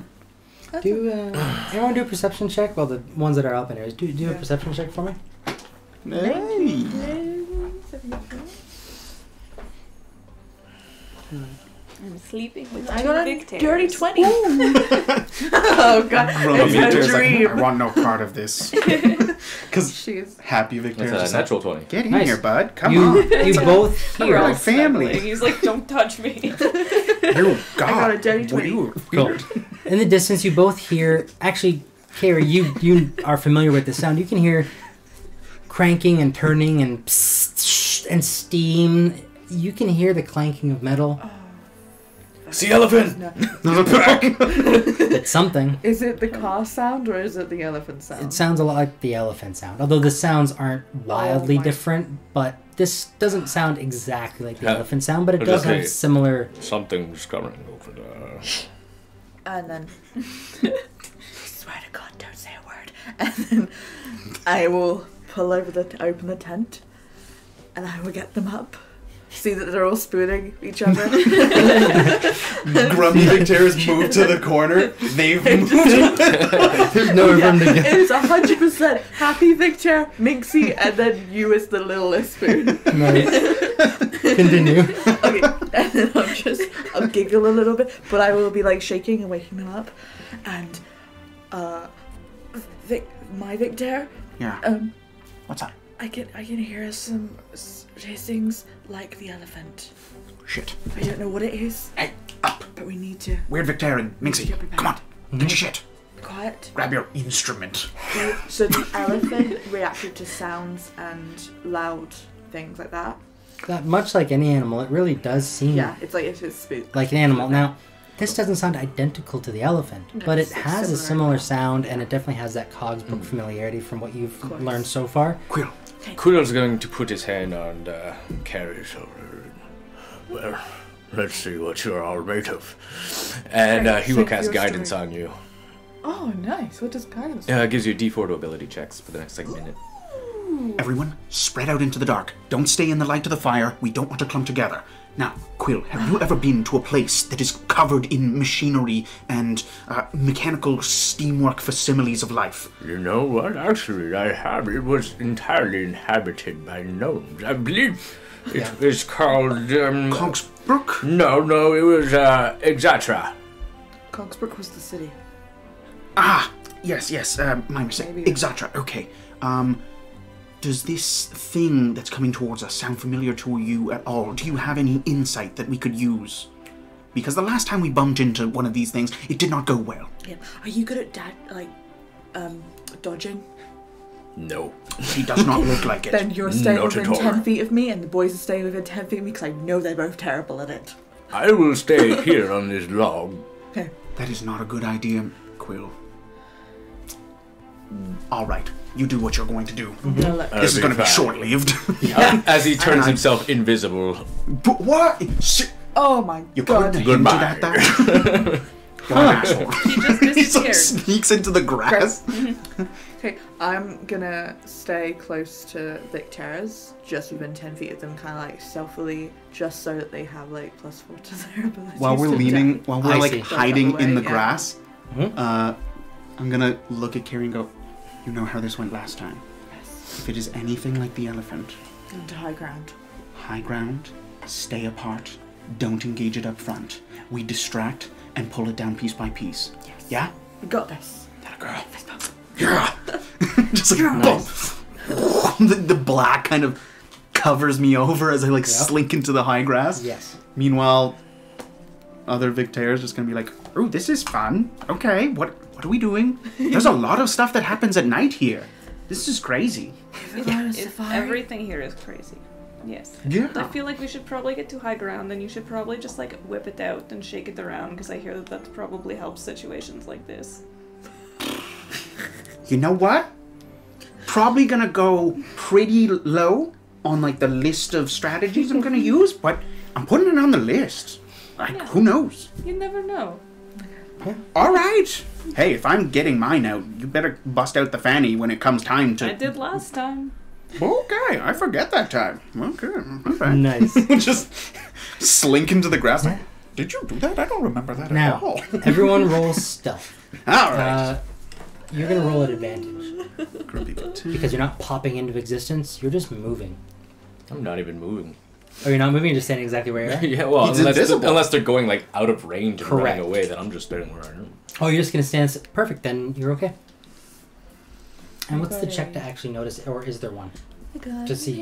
Do uh, anyone do a perception check? Well, the ones that are up in here. Do do a perception check for me. Hey. I'm sleeping with I two got a dirty twenty. oh god, Grumpy it's Victor's a like, dream. I want no part of this. Because She's happy Victor That's is a like, natural 20. Get in Nice. here, bud. Come you on. you both We're hear. family. snuggling. He's like, don't touch me. Oh, God. got a dirty 20. you- Cool. In the distance, you both hear. Actually, Kara, you you are familiar with the sound. You can hear cranking and turning and psst, and steam. You can hear the clanking of metal. It's the elephant! No. It's something. Is it the car sound or is it the elephant sound? It sounds a lot like the elephant sound, although the sounds aren't oh wildly my- different. But this doesn't sound exactly like the Yeah. elephant sound, but it I'll does have similar. Something's coming over there. and then swear to God, don't say a word. And then I will pull over the open the tent, and I will get them up, see that they're all spooning each other. Grumpy Victaire's moved to the corner. They've moved. There's nowhere for him to it go. is hundred percent happy Victor, Minxie, and then you as the littlest spoon. Nice. Continue. Okay, and then I'll just I'll giggle a little bit, but I will be like shaking and waking them up, and uh, Vic, my Victor, Yeah. um, What's up? I can I can hear some s- hissings like the elephant. Shit. I don't know what it is, Hey, up. but we need to Weird Victorian. Minxie, Get prepared. come on. Get your shit. quiet. Grab your instrument. So the elephant reacted to sounds and loud things like that. That much like any animal, it really does seem Yeah, it's like it's spooked. like an animal. Now, this doesn't sound identical to the elephant, but it it's has a similar. similar sound, and it definitely has that Cogsbrook familiarity from what you've learned so far. Quill. Quill's going to put his hand on uh, Carrie's shoulder. Well, let's see what you're all made of. And uh, he will cast guidance story. on you. Oh, nice. What does guidance? Uh, it gives you a d4 to ability checks for the next like minute. Everyone, spread out into the dark. Don't stay in the light of the fire. We don't want to clump together. Now, Quill, have you ever been to a place that is covered in machinery and uh, mechanical steamwork facsimiles of life? You know what? Actually, I have. It was entirely inhabited by gnomes. I believe it was called. Um, Cogsbrook? no, no, it was uh, Exatra. Cogsbrook was the city. Ah, yes, yes. Uh, my mistake. Maybe. Exatra. Okay. Um, does this thing that's coming towards us sound familiar to you at all? Do you have any insight that we could use? Because the last time we bumped into one of these things, it did not go well. Yeah. Are you good at dad like um dodging? No. He does not look like it. Then you're staying Not within ten feet of me, and the boys are staying within ten feet of me because I know they're both terrible at it. I will stay here on this log. Okay. That is not a good idea, Quill. All right, you do what you're going to do. No, look. This is going to be short-lived. Uh, as he turns I- himself invisible. but what? Sh- Oh my You god. couldn't hint Goodbye. that. What an asshole. He just he just disappeared. sneaks into the grass. Okay, I'm gonna stay close to Victaire's, just within 10 feet of them, kind of like stealthily, just so that they have like plus four to their abilities. While we're leaning, death. while we're I like see. hiding in the Yeah. grass, Mhm. uh, I'm gonna look at Carrie and go, "You know how this went last time. Yes. If it is anything like the elephant, Onto high ground. high ground, stay apart, don't engage it up front. We distract and pull it down piece by piece. Yes. Yeah, We got this. that girl. Yeah. Just like boom. the, the black kind of covers me over as I like Yeah. slink into the high grass. Yes. Meanwhile, other Victaires just gonna be like, "Oh, this is fun. Okay, what what are we doing? There's a lot of stuff that happens at night here. This is crazy." It- everything here is crazy. Yes. Yeah. I feel like we should probably get to high ground, and you should probably just like whip it out and shake it around, because I hear that that probably helps situations like this. You know what? Probably gonna go pretty low on like the list of strategies I'm gonna use, but I'm putting it on the list. Like, Yeah. who knows? You never know. All right. Hey, if I'm getting mine out, you better bust out the fanny when it comes time to. I did last time. Okay, I forget that time. Okay, okay. Nice. Just slink into the grass. Like, Did you do that? I don't remember that at Now, all. everyone rolls stealth. all right. Uh, you're gonna roll at advantage Grumpy bit because you're not popping into existence. You're just moving. I'm not even moving. Or you're not moving. You're just standing exactly where you are. yeah, well, He's unless, invisible. unless they're going like out of range and Correct. running away, then I'm just standing where I am. Oh, you're just gonna stand. s- Perfect. Then you're okay. And what's the check to actually notice, or is there one? To see.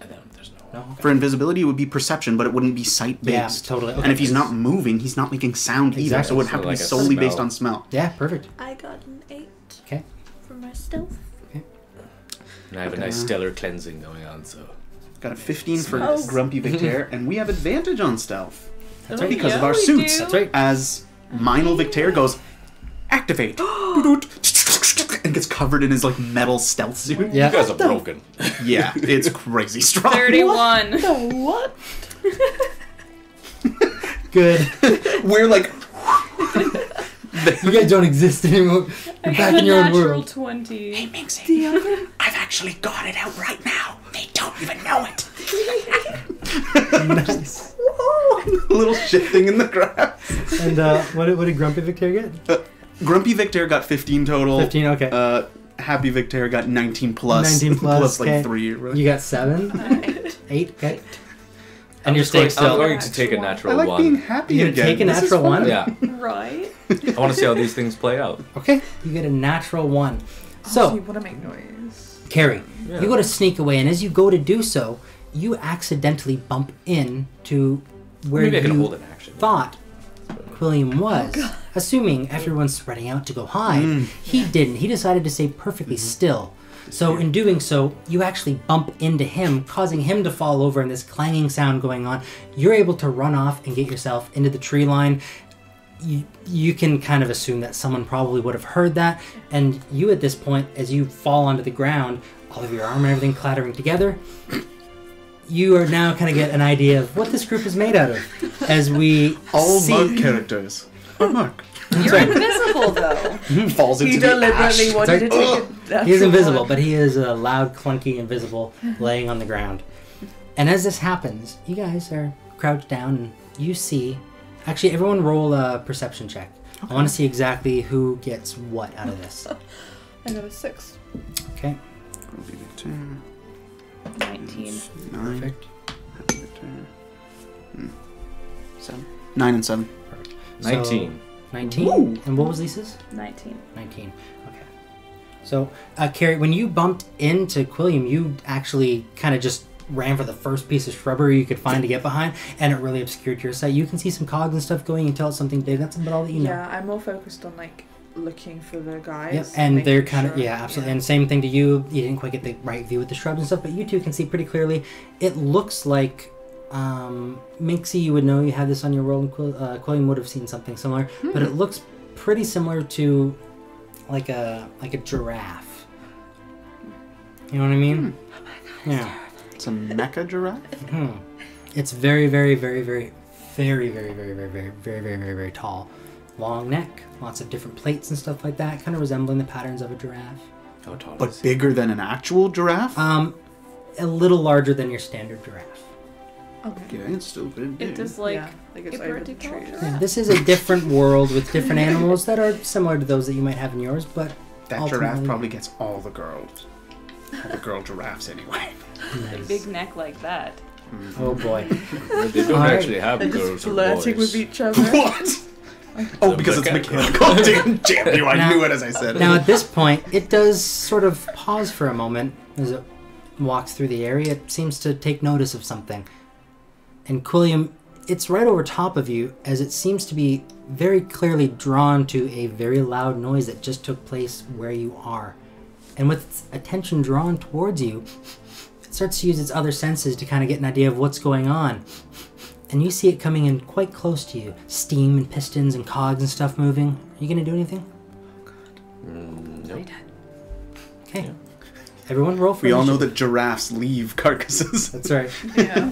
And then there's no. No. Okay. For invisibility, it would be perception, but it wouldn't be sight Yeah, based. totally. Okay. And if he's not moving, he's not making sound either, so it would So have to like be a solely based on smell. Yeah, perfect. I got an 8 Okay. for my stealth. And I have a nice stellar cleansing going on, so. Got a 15 for Smells. Grumpy Victaire, and we have advantage on stealth That's Oh, right. because of our suits. do. That's right. As Minal Victaire goes, activate, and gets covered in his like metal stealth suit. Yeah. You guys are broken. Yeah, it's crazy strong. 31. The what? Good. We're like, you guys don't exist anymore. You're I back got in a your own natural world. 20. Minxie, I've actually got it out right now. They don't even know it. nice. A little shifting in the grass. And uh, what, did, what did Grumpy Victor get? Grumpy Victor got 15 total. 15, okay. Uh, Happy Victor got 19 plus. 19 plus, like okay. three. Really. You got seven? Eight. Eight, okay. I'm And you're just going, staying I'm still. going to take a natural one. I like one. being happy You're gonna again. take a This natural one? Yeah, Right? I want to see how these things play out. Okay, you get a natural one. So So, you want to make noise. Carrie, Yeah. you go to sneak away, and as you go to do so, you accidentally bump in to where Maybe I can you hold an action. thought Quilliam oh was. assuming everyone's spreading out to go hide, mm. he didn't. He decided to stay perfectly mm-hmm. still. So, in doing so, you actually bump into him, causing him to fall over and this clanging sound going on. You're able to run off and get yourself into the tree line. You, you can kind of assume that someone probably would have heard that, and you at this point, as you fall onto the ground, all of your armor and everything clattering together, you are now kind of get an idea of what this group is made out of. As we All see, Mug characters. Or Mug. You're invisible though. Falls into He the deliberately ash. wanted to It's take like, a natural He is invisible, but he is a loud, clunky, invisible, laying on the ground. And as this happens, you guys are crouched down, and you see. Actually, everyone roll a perception check. I want to see exactly who gets what out of this. I got a six. Okay, Grumpy Victor. 19. Nine. perfect. Happy Victor. Hmm. Seven. Nine and seven. So- 19. 19. Woo! And what was Lisa's? 19. 19. Okay. So, uh, Carrie, when you bumped into Quilliam, you actually kind of just ran for the first piece of shrubbery you could find to get behind, and it really obscured your sight. You can see some cogs and stuff going. You can tell it's something big. That's about all that you know. Yeah, I'm more focused on like looking for the guys. Yep, and they're making kind of yeah, absolutely. And same thing to you. You didn't quite get the right view with the shrubs and stuff, but you two can see pretty clearly. It looks like um, Minxie. You would know you had this on your roll, and Quill, uh, Quilliam would have seen something similar, but it looks pretty similar to like a like a giraffe. You know what I mean? Yeah. It's a mecha giraffe. Hmm. It's very, very, very, very, very, very, very, very, very, very, very, very, very tall. Long neck, lots of different plates and stuff like that, kind of resembling the patterns of a giraffe. How tall But bigger than an actual giraffe? Um, a little larger than your standard giraffe. Okay. yeah, it's still pretty big. It is like yeah, like it's a over the pretty tall trees. Yeah, this is a different world with different animals that are similar to those that you might have in yours, but that giraffe probably gets all the girls. All the girl giraffes anyway. a big neck like that. Oh boy. They don't Alright. actually have They're girls just or flirting boys. with each other. What? Oh, because it's mechanical. mechanical. Damn, damn you! I Now- knew it as I said it. Now at this point, it does sort of pause for a moment as it walks through the area. It seems to take notice of something. And Quilliam, it's right over top of you as it seems to be very clearly drawn to a very loud noise that just took place where you are. And with its attention drawn towards you, it starts to use its other senses to kind of get an idea of what's going on. And you see it coming in quite close to you. Steam and pistons and cogs and stuff moving. Are you going to do anything? Mm, nope. Okay. Yeah. Everyone roll for we all know that giraffes leave carcasses. That's right. Yeah.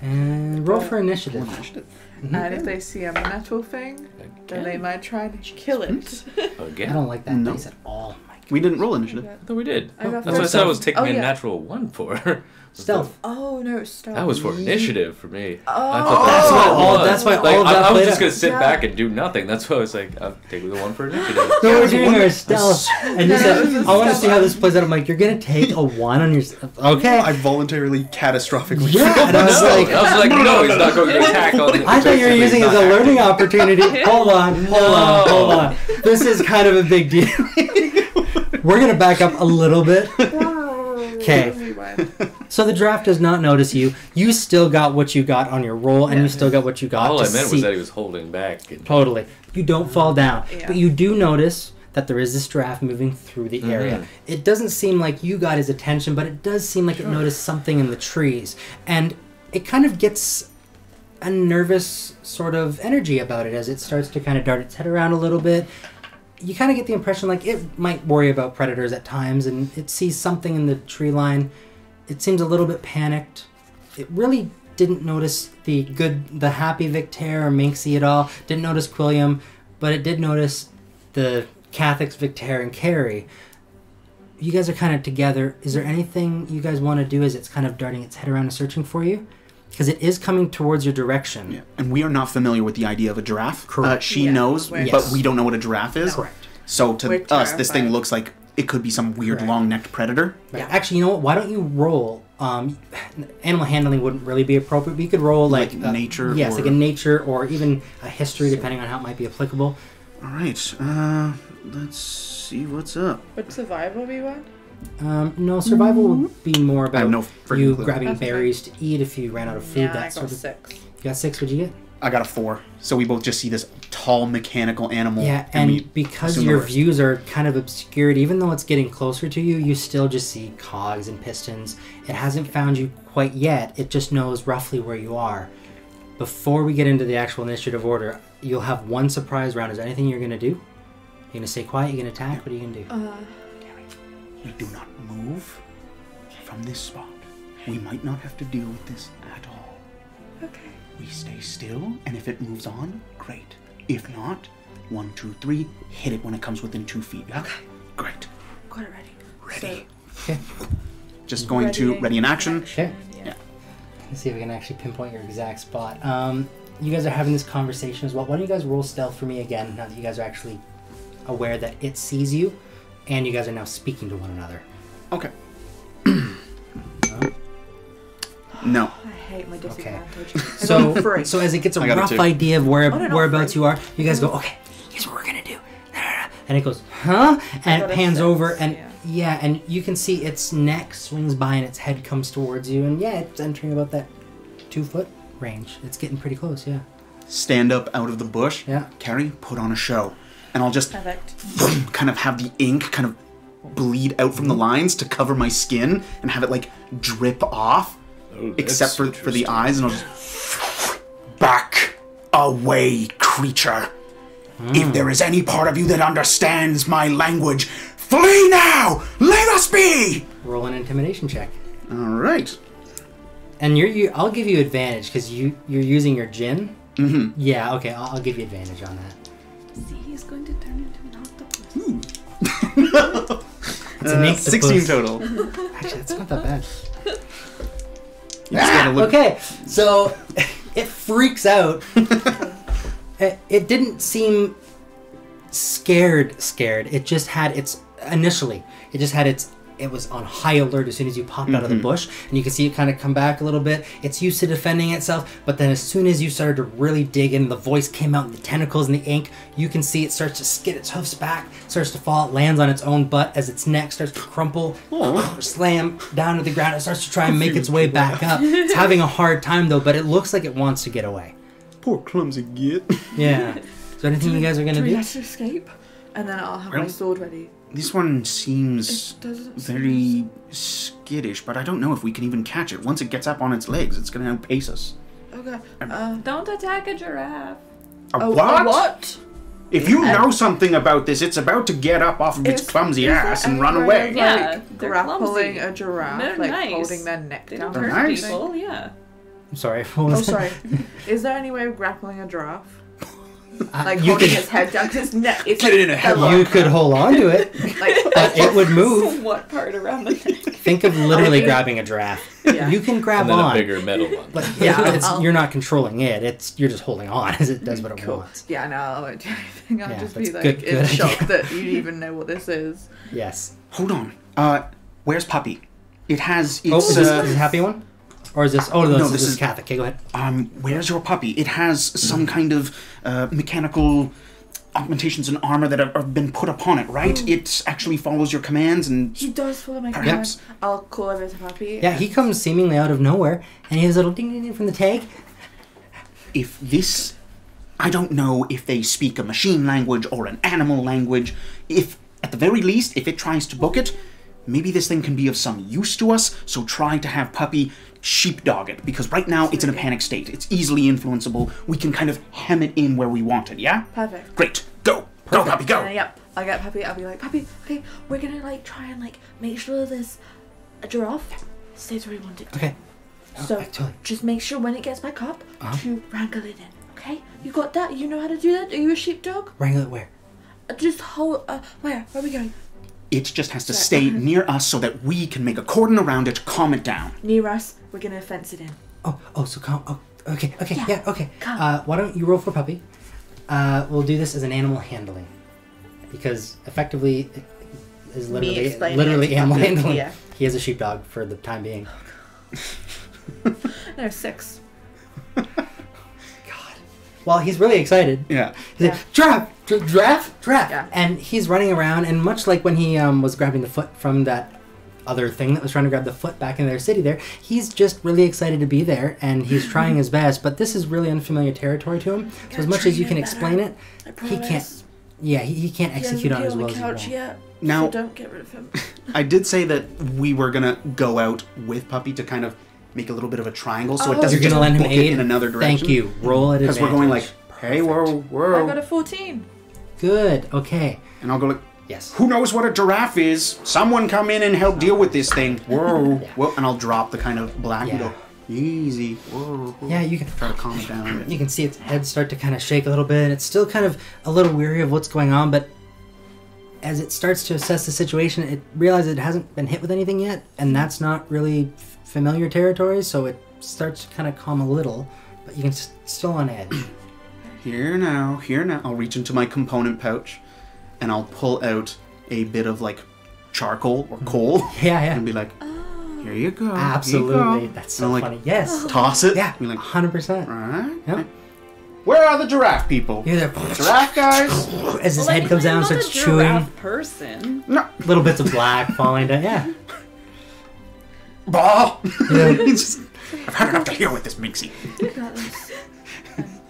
And roll for initiative. Initiative. Mhm. and if they see a metal thing, then they might try and kill it. I Again? don't like that No. dice at all. Mike. We didn't roll initiative. I thought we did. I got That's what I first said I was taking Oh, a yeah. natural one for. Stealth. Oh no, stop. That was for initiative for me. Oh, I thought that's what it all- was. that's why like, all of I, that I was just gonna sit Yeah. back and do nothing. That's why I was like, I'll take the one for initiative. No, we're doing one- our stealth. And you No, said, it was a I want to see how this plays out. I'm like, you're going to take a one on your. s- Okay. I voluntarily catastrophically Yeah, and I was no, like- I was like, no, he's not going to attack on. I thought you were using it as a learning opportunity. Hold on, hold on, No. hold on. This is kind of a big deal. We're going to back up a little bit. Okay. Rewind. So the draft does not notice you. You still got what you got on your roll, and you still got what you got. All to I meant see. was that he was holding back. Totally. You don't fall down. Yeah. But you do notice that there is this draft moving through the area. Mhm. It doesn't seem like you got his attention, but it does seem like it noticed something in the trees. And it kind of gets a nervous sort of energy about it as it starts to kind of dart its head around a little bit. You kind of get the impression like it might worry about predators at times and it sees something in the tree line. It seems a little bit panicked. It really didn't notice the good, the happy Victaire or Minxie at all. Didn't notice Quilliam, but it did notice the Catholics Victaire and Carrie. you guys are kind of together. Is there anything you guys want to do as it's kind of darting its head around and searching for you? Because it is coming towards your direction. Yeah. And we are not familiar with the idea of a giraffe. Correct. Uh, she Yeah, knows, we're- but Yes. we don't know what a giraffe is. Correct. So to We're us, this thing looks like it could be some weird Correct. long-necked predator. Right. Yeah. Actually, you know what? Why don't you roll? Um, animal handling wouldn't really be appropriate, but you could roll like, Like uh, nature Yes, like or- a nature or even a history, depending on how it might be applicable. All right. Uh, let's see what's up. Would survival be one? Um, no, survival would be more about no you clue. grabbing That's okay. berries to eat if you ran out of food. yeah, I that got sort of. six. You got six. What'd you get? I got a four. So we both just see this tall mechanical animal. Yeah, and we because your views are kind of obscured, even though it's getting closer to you, you still just see cogs and pistons. It hasn't found you quite yet. It just knows roughly where you are. Before we get into the actual initiative order, you'll have one surprise round. Is there anything you're gonna do? You're gonna stay quiet. You're gonna attack. What are you gonna do? Uh, We do not move from this spot. We might not have to deal with this at all. okay. We stay still, and if it moves on, great. If not, one, two, three, hit it when it comes within two feet. Yeah? Okay. Great. Got it ready. Ready. Okay. Just going to ready in action. Okay. Yeah. Let's see if we can actually pinpoint your exact spot. Um, you guys are having this conversation as well. Why don't you guys roll stealth for me again? Now that you guys are actually aware that it sees you, and you guys are now speaking to one another. Okay. no. I hate my disadvantage. So, Three. so as it gets a I got a rough two. idea of where Oh, no, no, whereabouts three. you are, you guys go, mm-hmm. okay, here's what we're gonna do. And it goes, huh? And it pans six, over, and yeah. yeah. and you can see its neck swings by, and its head comes towards you, and yeah, it's entering about that two foot range. It's getting pretty close, yeah. Stand up out of the bush. Yeah. Carrie, put on a show. And I'll just Perfect. kind of have the ink kind of bleed out from the lines to cover my skin and have it like drip off. Oh, except for, for the eyes, and I'll just back away, creature. If there is any part of you that understands my language, flee now. Let us be. Roll an intimidation check. All right. And you're you, I'll give you advantage because you you're using your gin. Mm-hmm. Yeah. Okay. I'll, I'll give you advantage on that. See, he's going to turn into an octopus. It's an Uh, octopus. Sixteen total. Actually, that's not that bad. You just gotta ah, look. Okay, so it freaks out. it, it didn't seem scared. Scared. It just had its initially. It just had its. It was on high alert as soon as you popped out of the mm-hmm. bush, and you can see it kind of come back a little bit. It's used to defending itself, but then as soon as you started to really dig in, the voice came out, and the tentacles and the ink. You can see it starts to skid its hoofs back, starts to fall, it lands on its own butt as its neck starts to crumple, slam down to the ground. It starts to try and make its way back up. It's having a hard time though, but it looks like it wants to get away. Poor clumsy git. Yeah. So anything you guys are gonna Do we do? let escape? And then I'll have my sword ready. This one seems It doesn't very skittish, but I don't know if we can even catch it. Once it gets up on its legs, it's gonna outpace us. Okay. Uh, Don't attack a giraffe. A oh, what? a what? If you know something about this, it's about to get up off of its Is- clumsy is ass and run away. of, Yeah, they're grappling clumsy. a giraffe, They're like nice. holding their neck They down. don't They're hurt nice. people. Yeah. I'm sorry. What was Oh, sorry. Is there any way of grappling a giraffe? Uh, Like you holding could, its head down? 'Cause his neck. It's Get it in a headlock. you could hold on to it, Like, but it would move. what part around the neck? Think of literally grabbing a girafth. Yeah. You can grab And then on, a bigger metal one. but Yeah, yeah, it's, you're not controlling it. It's you're just holding on as it does what it cool. wants. Yeah, no, I won't do anything. I'll Yeah, just be like good- in good shock idea. that you even know what this is. Yes. Hold on. Uh, where's Puppy? It has its. Oh, is this, uh, is this happy one, or is this? Oh no, No, this, this is is- Catholic. Okay, go ahead. um, where's your puppy? It has some kind of uh, mechanical augmentations and armor that have, have been put upon it, right? It actually follows your commands and. He does follow my Perhaps. command. I'll call over to Pappy. Yeah, he comes seemingly out of nowhere, and he has a little ding ding ding from the tag. If this. I don't know if they speak a machine language or an animal language. If, at the very least, if it tries to book it, maybe this thing can be of some use to us, so try to have Puppy sheepdog it, because right now it's in a panic state. It's easily influenceable. We can kind of hem it in where we want it, yeah? Perfect. Great. Go. Go, Puppy, go. Uh, yep. I'll get Pappy. I'll be like, puppy. okay, we're gonna like try and like make sure this a giraffe stays where we want it. Okay. Oh, So I totally- just make sure when it gets back up Uh-huh. to wrangle it in. Okay? You got that? You know how to do that? Are you a sheepdog? Wrangle it where? Uh, Just hold. Uh, where? Where are we going? It just has to stay near us so that we can make a cordon around it, to calm it down. Near us, we're gonna fence it in. Oh, oh, so calm. Oh, okay, okay, yeah, Yeah, okay. calm. Uh, why don't you roll for puppy? Uh, we'll do this as an animal handling, because effectively, it is literally literally animal puppy, handling. yeah. He is a sheepdog for the time being. There's six. God. Well, he's really excited. Yeah. He's Yeah. like, draft, draft, giraffe, giraffe. Yeah. And he's running around, and much like when he um, was grabbing the foot from that other thing that was trying to grab the foot back in their city there, he's just really excited to be there, and he's trying his best, but this is really unfamiliar territory to him. So as much as you it can better. explain it, I he can't, yeah, he, he can't He execute on hasn't it as well as the you yet. Now- so don't get rid of him. I did say that we were gonna go out with Puppy to kind of make a little bit of a triangle so it Oh. doesn't You're gonna just lend him book it aid in another direction. Thank you. Roll it Because we're going like, advantage. hey, whoa, I got a 14. Good. Okay. And I'll go like, Yes. who knows what a giraffe is? Someone come in and help deal with this thing. Whoa. Whoa. And I'll drop the kind of black Yeah. easy. Whoa. whoa." Yeah, you can. Try to calm it down. You can see its head start to kind of shake a little bit. It's still kind of a little weary of what's going on, but as it starts to assess the situation, it realizes it hasn't been hit with anything yet, and that's not really familiar territory, so it starts to kind of calm a little, but you can still on edge. Here now, here now. I'll reach into my component pouch and I'll pull out a bit of like charcoal or coal yeah, yeah. and be like, oh. here you go. here you Absolutely. go." That's And so I'll, like, funny. Yes. Toss it. Yeah, Be like, 100%. alright. Yep. Where are the giraffe people? You're there. Giraffe guys? As his Like, head comes down, I'm starts chewing. giraffe person. No. Little bits of black falling down. Yeah. Bah! Yeah. It's just- I've had enough to hear with this Minxie. You got this.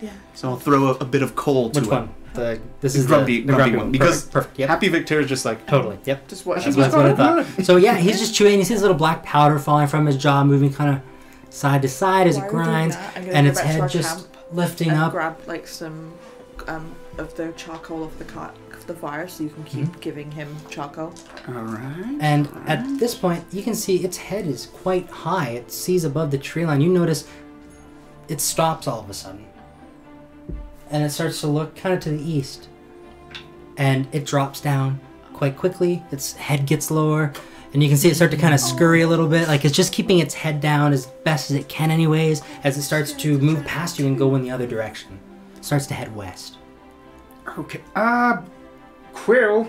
Yeah. So I'll throw a, a bit of coal to Which it. one? The this is grumpy, the, the grumpy grumpy one. Because perfect. perfect. Yep. Happy Victor is just like, Totally. Yep. Just watch That's, that's what I thought. So yeah, he's just chewing. He sees a little black powder falling from his jaw, moving kind of side to side as Why it are we doing grinds, that? I'm gonna and its head just lifting up. grab like some um, of the charcoal of the car- the fire, so you can keep Mm-hmm. giving him charcoal. alright. And at this point, you can see its head is quite high. It sees above the tree line. You notice it stops all of a sudden. And it starts to look kind of to the east. And it drops down quite quickly. Its head gets lower. And you can see it start to kind of scurry a little bit. Like it's just keeping its head down as best as it can, anyways, as it starts to move past you and go in the other direction. It starts to head west. Okay. Uh, Quill.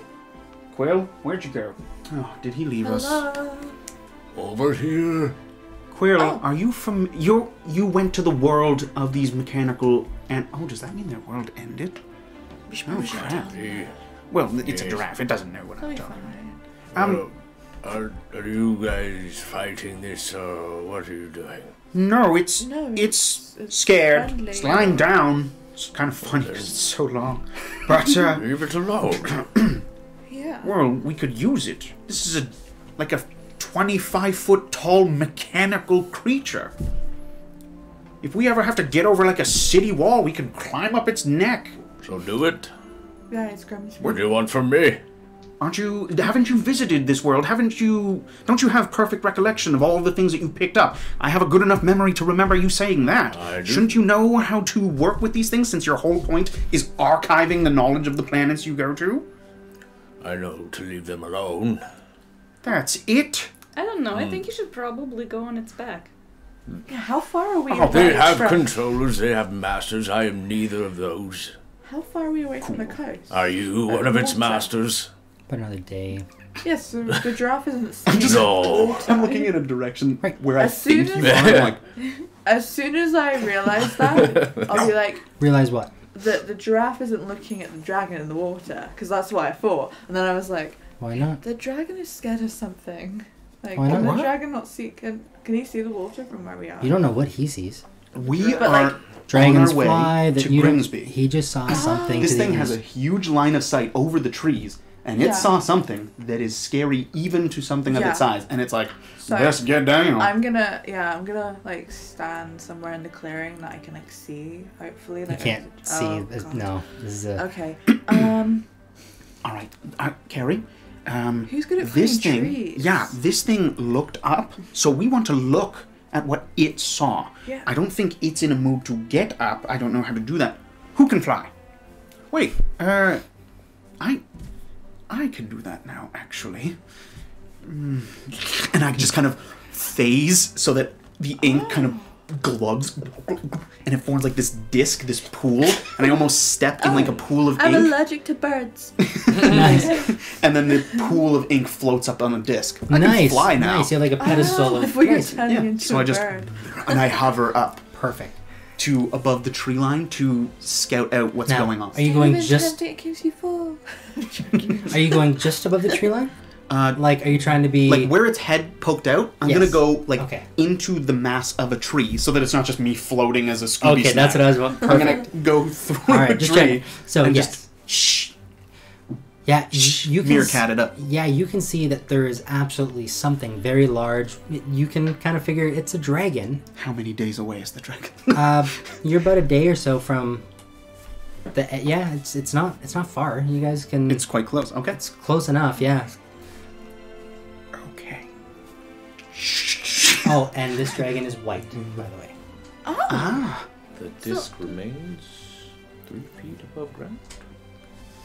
Quill, where'd you go? Oh, did he leave us? Over here. Quill, Oh. are you from you? You went to the world of these mechanical and oh, does that mean their world ended? Oh crap! Hey, Well, it's a giraffe. It doesn't know what That'll I'm be talking. fine. Um, uh, are, are you guys fighting this or what are you doing? no, it's No, it's, it's scared. friendly. It's lying down. It's kind of funny because it's so long. But uh, Leave it alone. Yeah. well, we could use it. This is a like a 25 foot tall mechanical creature. If we ever have to get over like a city wall, we can climb up its neck. so do it. Yeah, it's Grumpy's What do you want from me? Aren't you? Haven't you visited this world? Haven't you? Don't you have perfect recollection of all the things that you picked up? I have a good enough memory to remember you saying that. I do. Shouldn't you know how to work with these things since your whole point is archiving the knowledge of the planets you go to? I know to leave them alone. That's it. I don't know. I hmm. think you should probably go on its back. Yeah, how far are we Oh, away They have from... controllers, they have masters. I am neither of those. How far are we away from the coast? Are you one of its masters? But another day. Yes, so the giraffe isn't seeing No. I'm looking in a direction Right. where I As soon think you are. I'm like, As soon as I realize that, I'll be like, Realize what? the the giraffe isn't looking at the dragon in the water, because that's what I thought. And then I was like, Why not? the dragon is scared of something. Like, Why can not? the What? dragon not see? Can can he see the water from where we are? You don't know what he sees. we But, are like, Dragons on our way fly. That to you don't- Grimsby. He just saw something. This to the thing has a east. huge line of sight over the trees, and it Yeah. saw something that is scary even to something of Yeah. its size. And it's like, So, let's get down. I'm gonna yeah, I'm gonna like stand somewhere in the clearing that I can like see. Hopefully, You like, can't oh, see. this- God. no, this is a. Okay. Um, All right, uh, Carrie. Um, who's good at this thing, trees? yeah, this thing looked up, so we want to look at what it saw. Yeah. I don't think it's in a mood to get up. I don't know how to do that. Who can fly? Wait, uh, I, I can do that now, actually. Mm. And I just kind of phase so that the ink kind of gloves and it forms like this disc, this pool, and I almost stepped in like a oh, pool of I'm ink, allergic to birds. nice, and then the pool of ink floats up on a disc. I nice, can fly now, nice. You have like a oh, pedestal Oh, of. I thought you were nice. Yeah, so I just- bird. and I hover up Perfect. to above the tree line to scout out what's Now, going on. are you going just? tempting, it keeps you full. Are you going just above the tree line? Uh, Like, are you trying to be? like where its head poked out, I'm Yes. gonna go like Okay. into the mass of a tree, so that it's not just me floating as a Scooby okay, that's what I was about. I'm Perfect. gonna go through All right, a just tree check. So and yes, just shh, yeah, you can. s- meerkat it up. Yeah, you can see that there is absolutely something very large. You can kind of figure it's a dragon. How many days away is the dragon? Uh, you're about a day or so from. The yeah, it's it's not it's not far. You guys can. it's quite close. Okay. it's close enough. Yeah. Oh, and this dragon is white, by the way. Ah. The disc remains three feet above ground.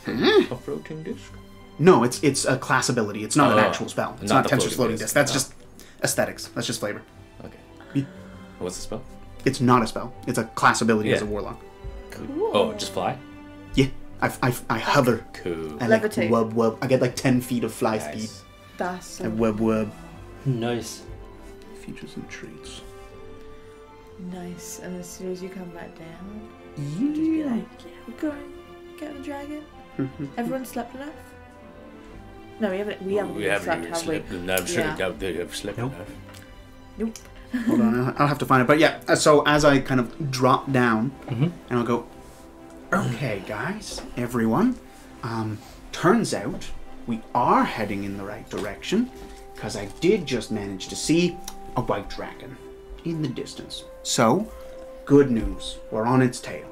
Hmm? A floating disc. No, it's it's a class ability. It's not an Oh, actual spell. It's not not, the Tenser's floating floating disc. disc. That's Oh. just aesthetics. That's just flavor. Okay. What's the spell? It's not a spell. It's a class ability as a warlock. Cool. Oh, just fly. Yeah. I, I, I hover. Cool. I like Levitate. wub wub. I get like ten feet of fly speed. That's so And wub wub. Nice. Features and traits. nice. And as soon as you come back down, just be like, yeah, we're going. Get the dragon. Everyone slept enough? No, we haven't. We haven't, We haven't slept, even have we? slept. and I'm sure Yeah. they have slept Nope. enough. Hold on, I'll- I'll have to find it. But yeah, uh, so as I kind of drop down, Mhm. and I'll go, okay, guys, everyone, um, turns out we are heading in the right direction, because I did just manage to see a white dragon in the distance. So, good news, we're on its tail.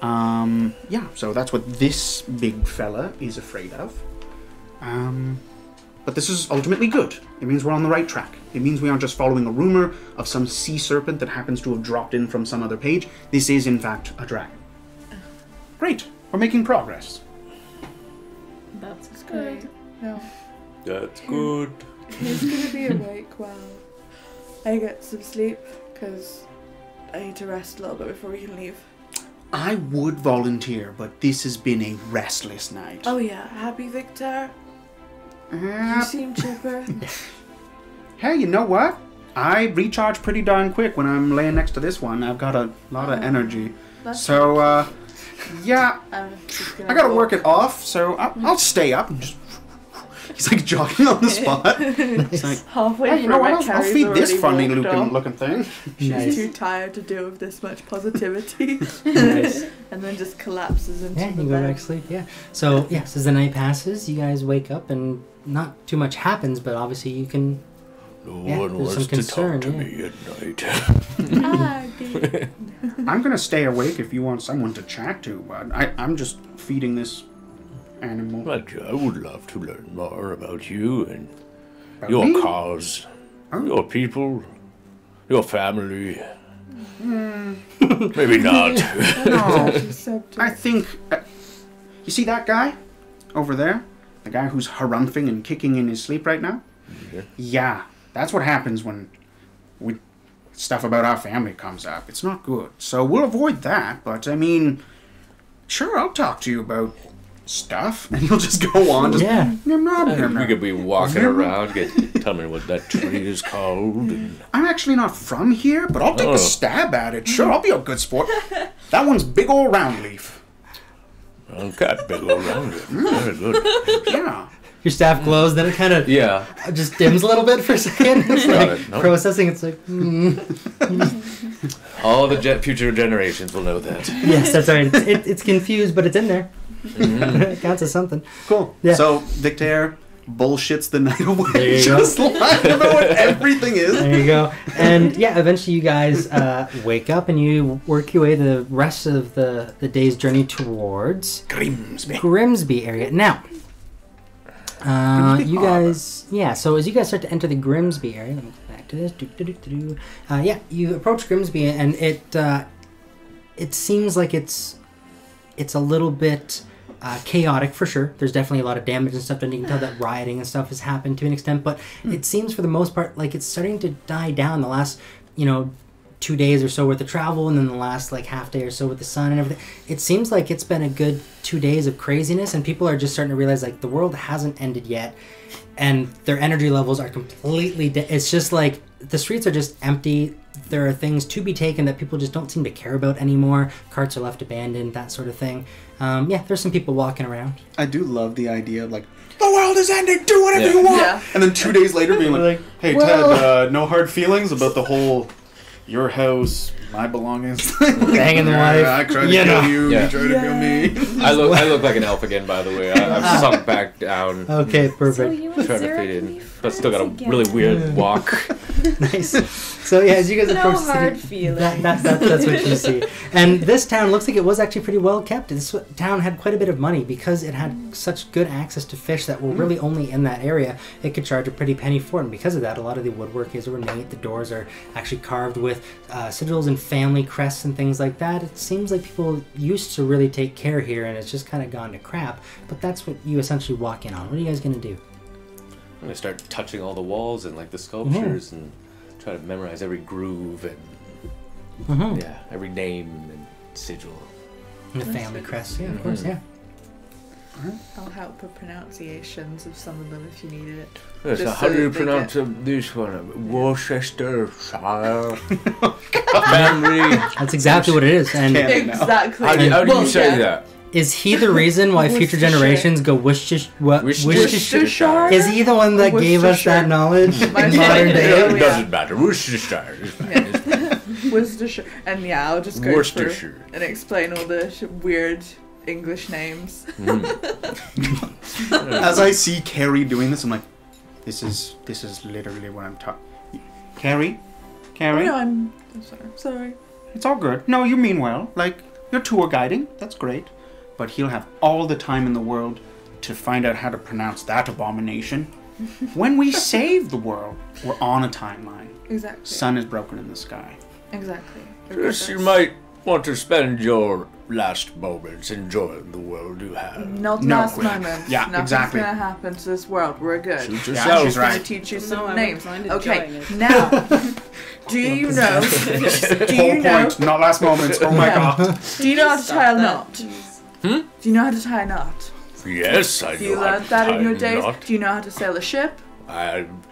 Um, yeah, so that's what this big fella is afraid of. Um, but this is ultimately good. It means we're on the right track. It means we aren't just following a rumor of some sea serpent that happens to have dropped in from some other page. This is, in fact, a dragon. Great. We're making progress. That's It's great. good. No. That's good. He's gonna be awake while I get some sleep because I need to rest a little bit before we can leave. I would volunteer, but this has been a restless night. Oh yeah, happy Victor. You Uh, seem chipper. hey, you know what? I recharge pretty darn quick when I'm laying next to this one. I've got a lot of energy. So, uh, yeah, I'm just gonna I gotta go- work it off, so I'll, I'll stay up and just. He's like jogging on the spot. It's like, halfway hey, you know through what? I'll, I'll feed this funny looking, looking thing. She's Nice. too tired to deal with this much positivity, Nice. and then just collapses into Yeah, the you go bed. back to sleep. Yeah. So yes, as the night passes, you guys wake up and not too much happens, but obviously you can. No Yeah, one wants some to concern, talk to yeah. me at night. Ah, dear. I'm gonna stay awake if you want someone to chat to, but I, I'm just feeding this animal. but I would love to learn more about you and About your me? cause, Oh. your people, your family. Hmm. Maybe not. No, I think. Uh, you see that guy over there? The guy who's harumphing and kicking in his sleep right now? Yeah. Yeah, that's what happens when we stuff about our family comes up. It's not good. So we'll avoid that, but I mean, sure, I'll talk to you about stuff. And you'll just go on. Just, Yeah. "Nom, nom, nom, we nom." could be walking around, get tell me what that tree is called. And I'm actually not from here, but I'll take Oh. a stab at it. Sure, I'll be a good sport. that one's big old round leaf. I've got big old round. leaf. Very good. Yeah. Your staff glows, then it kind of Yeah. just dims a little bit for a second. It's like it, no. processing. It's like, mm. All the ge- future generations will know that. yes, that's right. It's, it, it's confused, but it's in there. It counts as something. Cool. Yeah. So Victor bullshits the night There away, you go. just lying about what everything is. There you go. And yeah, eventually you guys uh, wake up and you work your way the rest of the, the day's journey towards Grimsby. Grimsby area. Now, uh, you guys, yeah. So as you guys start to enter the Grimsby area, let me go back to this. Do, do, do, do, do. Uh, yeah, you approach Grimsby, and it uh, it seems like it's it's a little bit uh, chaotic for sure. There's definitely a lot of damage and stuff, and you can tell that rioting and stuff has happened to an extent. But it seems for the most part like it's starting to die down. The last, you know, two days or so worth of travel, and then the last like half day or so with the sun and everything. It seems like it's been a good two days of craziness, and people are just starting to realize like the world hasn't ended yet, and their energy levels are completely. De- it's just like the streets are just empty. There are things to be taken that people just don't seem to care about anymore. Carts are left abandoned, that sort of thing. Um, yeah, there's some people walking around. I do love the idea of like the world is ending. Do whatever Yeah. you want. Yeah. And then two days later, being like, Like, "Hey well- Ted, uh, no hard feelings about the whole your house, my belongings, Banging the wife. I tried to You kill know. you. Yeah. You tried to kill me. I look I look like an elf again, by the way. I, I've ah. sunk back down. Okay, So perfect. you and Trying to Zara fit can be in, but still got a again. really weird walk. nice. So yeah, as you guys No approach the hard city, feelings. that, that, that, that's what you see. And this town looks like it was actually pretty well kept. This town had quite a bit of money because it had mm. such good access to fish that were mm. really only in that area. It could charge a pretty penny for it. And because of that, a lot of the woodwork is ornate. The doors are actually carved with uh, sigils and family crests and things like that. It seems like people used to really take care here, and it's just kind of gone to crap. But that's what you essentially walk in on. What are you guys gonna do? I'm gonna start touching all the walls and like the sculptures and try to memorize every groove and Mm-hmm. yeah, every name and sigil. And The family crest, yeah, of course, yeah. I'll help with pronunciations of some of them if you needed it. Yes, Just how so do you pronounce get- this one? Uh, Worcestershire family. That's exactly what it is. And Can't- Yeah, no. Exactly. How do, how do Well, you say yeah. that? is he the reason why future generations go Worcestershire? What? Worcestershire. Worcestershire? Is he the one that gave us that knowledge in modern day? It doesn't matter. Worcestershire is fine. It's. Worcestershire. And yeah, I'll just go Worcestershire. through and explain all the weird English names. Mm-hmm. As I see Carrie doing this, I'm like, this is this is literally what I'm talking. Carrie, Oh, Carrie, no, I'm, I'm sorry. Sorry. it's all good. No, you mean well. Like you're tour guiding. That's great. But he'll have all the time in the world to find out how to pronounce that abomination. when we save the world, we're on a timeline. Exactly. Sun is broken in the sky. Exactly. Yes, you That's- might want to spend your last moments enjoying the world you have. Not No. last moments. Yeah, Nothing's exactly. gonna happen to this world. We're good. Shoot Yeah, yourself. she's I'm right. gonna teach you No, some I'm names. Okay, it. now, do you know? do you know? point, not last moments. Oh my Yeah. god. Do you know how to tie a knot? jeez. Do you know how to tie a knot? Yes, I Do you know how learn that in your a days? knot. Do you know how to sail a ship? I'm,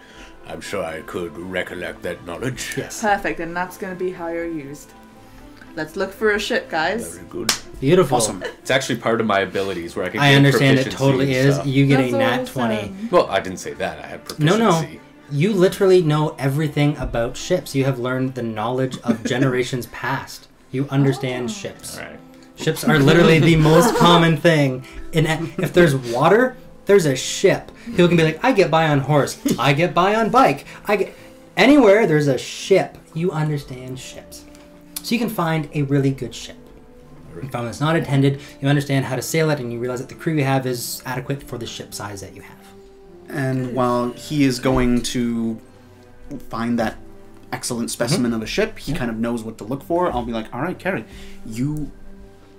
I'm sure I could recollect that knowledge. Yes. Perfect, and that's gonna be how you're used. Let's look for a ship, guys. Very good. Beautiful. Awesome. It's actually part of my abilities where I can. I gain understand it totally is. stuff. You get That's a nat 20. Well, I didn't say that. I had No, proficiency. no. No. You literally know everything about ships. You have learned the knowledge of generations past. You understand Oh. ships. All right. Ships are literally the most common thing. In if there's water, there's a ship. People can be like, I get by on horse. I get by on bike. I get anywhere there's a ship. You understand ships, so you can find a really good ship. You find one that's not attended. You understand how to sail it, and you realize that the crew you have is adequate for the ship size that you have. And while he is going to find that excellent mm-hmm. specimen of a ship, he mm-hmm. kind of knows what to look for. I'll be like, all right, Carrie, you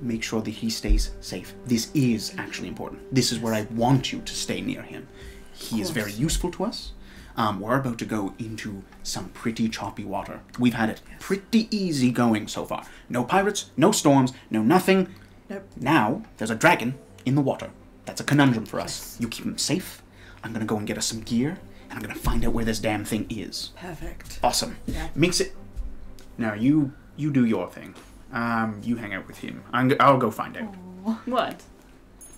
make sure that he stays safe. This is actually important. This is where I want you to stay near him. He is very useful to us. Um, we're about to go into some pretty choppy water. We've had it pretty easy going so far. No pirates, no storms, no nothing. Nope. Now there's a dragon in the water. That's a conundrum for us. You keep him safe. I'm gonna go and get us some gear, and I'm gonna find out where this damn thing is. Perfect. Awesome. Yeah. Makes it. Now you you do your thing. Um, you hang out with him. I'm, g- I'll go find out. What?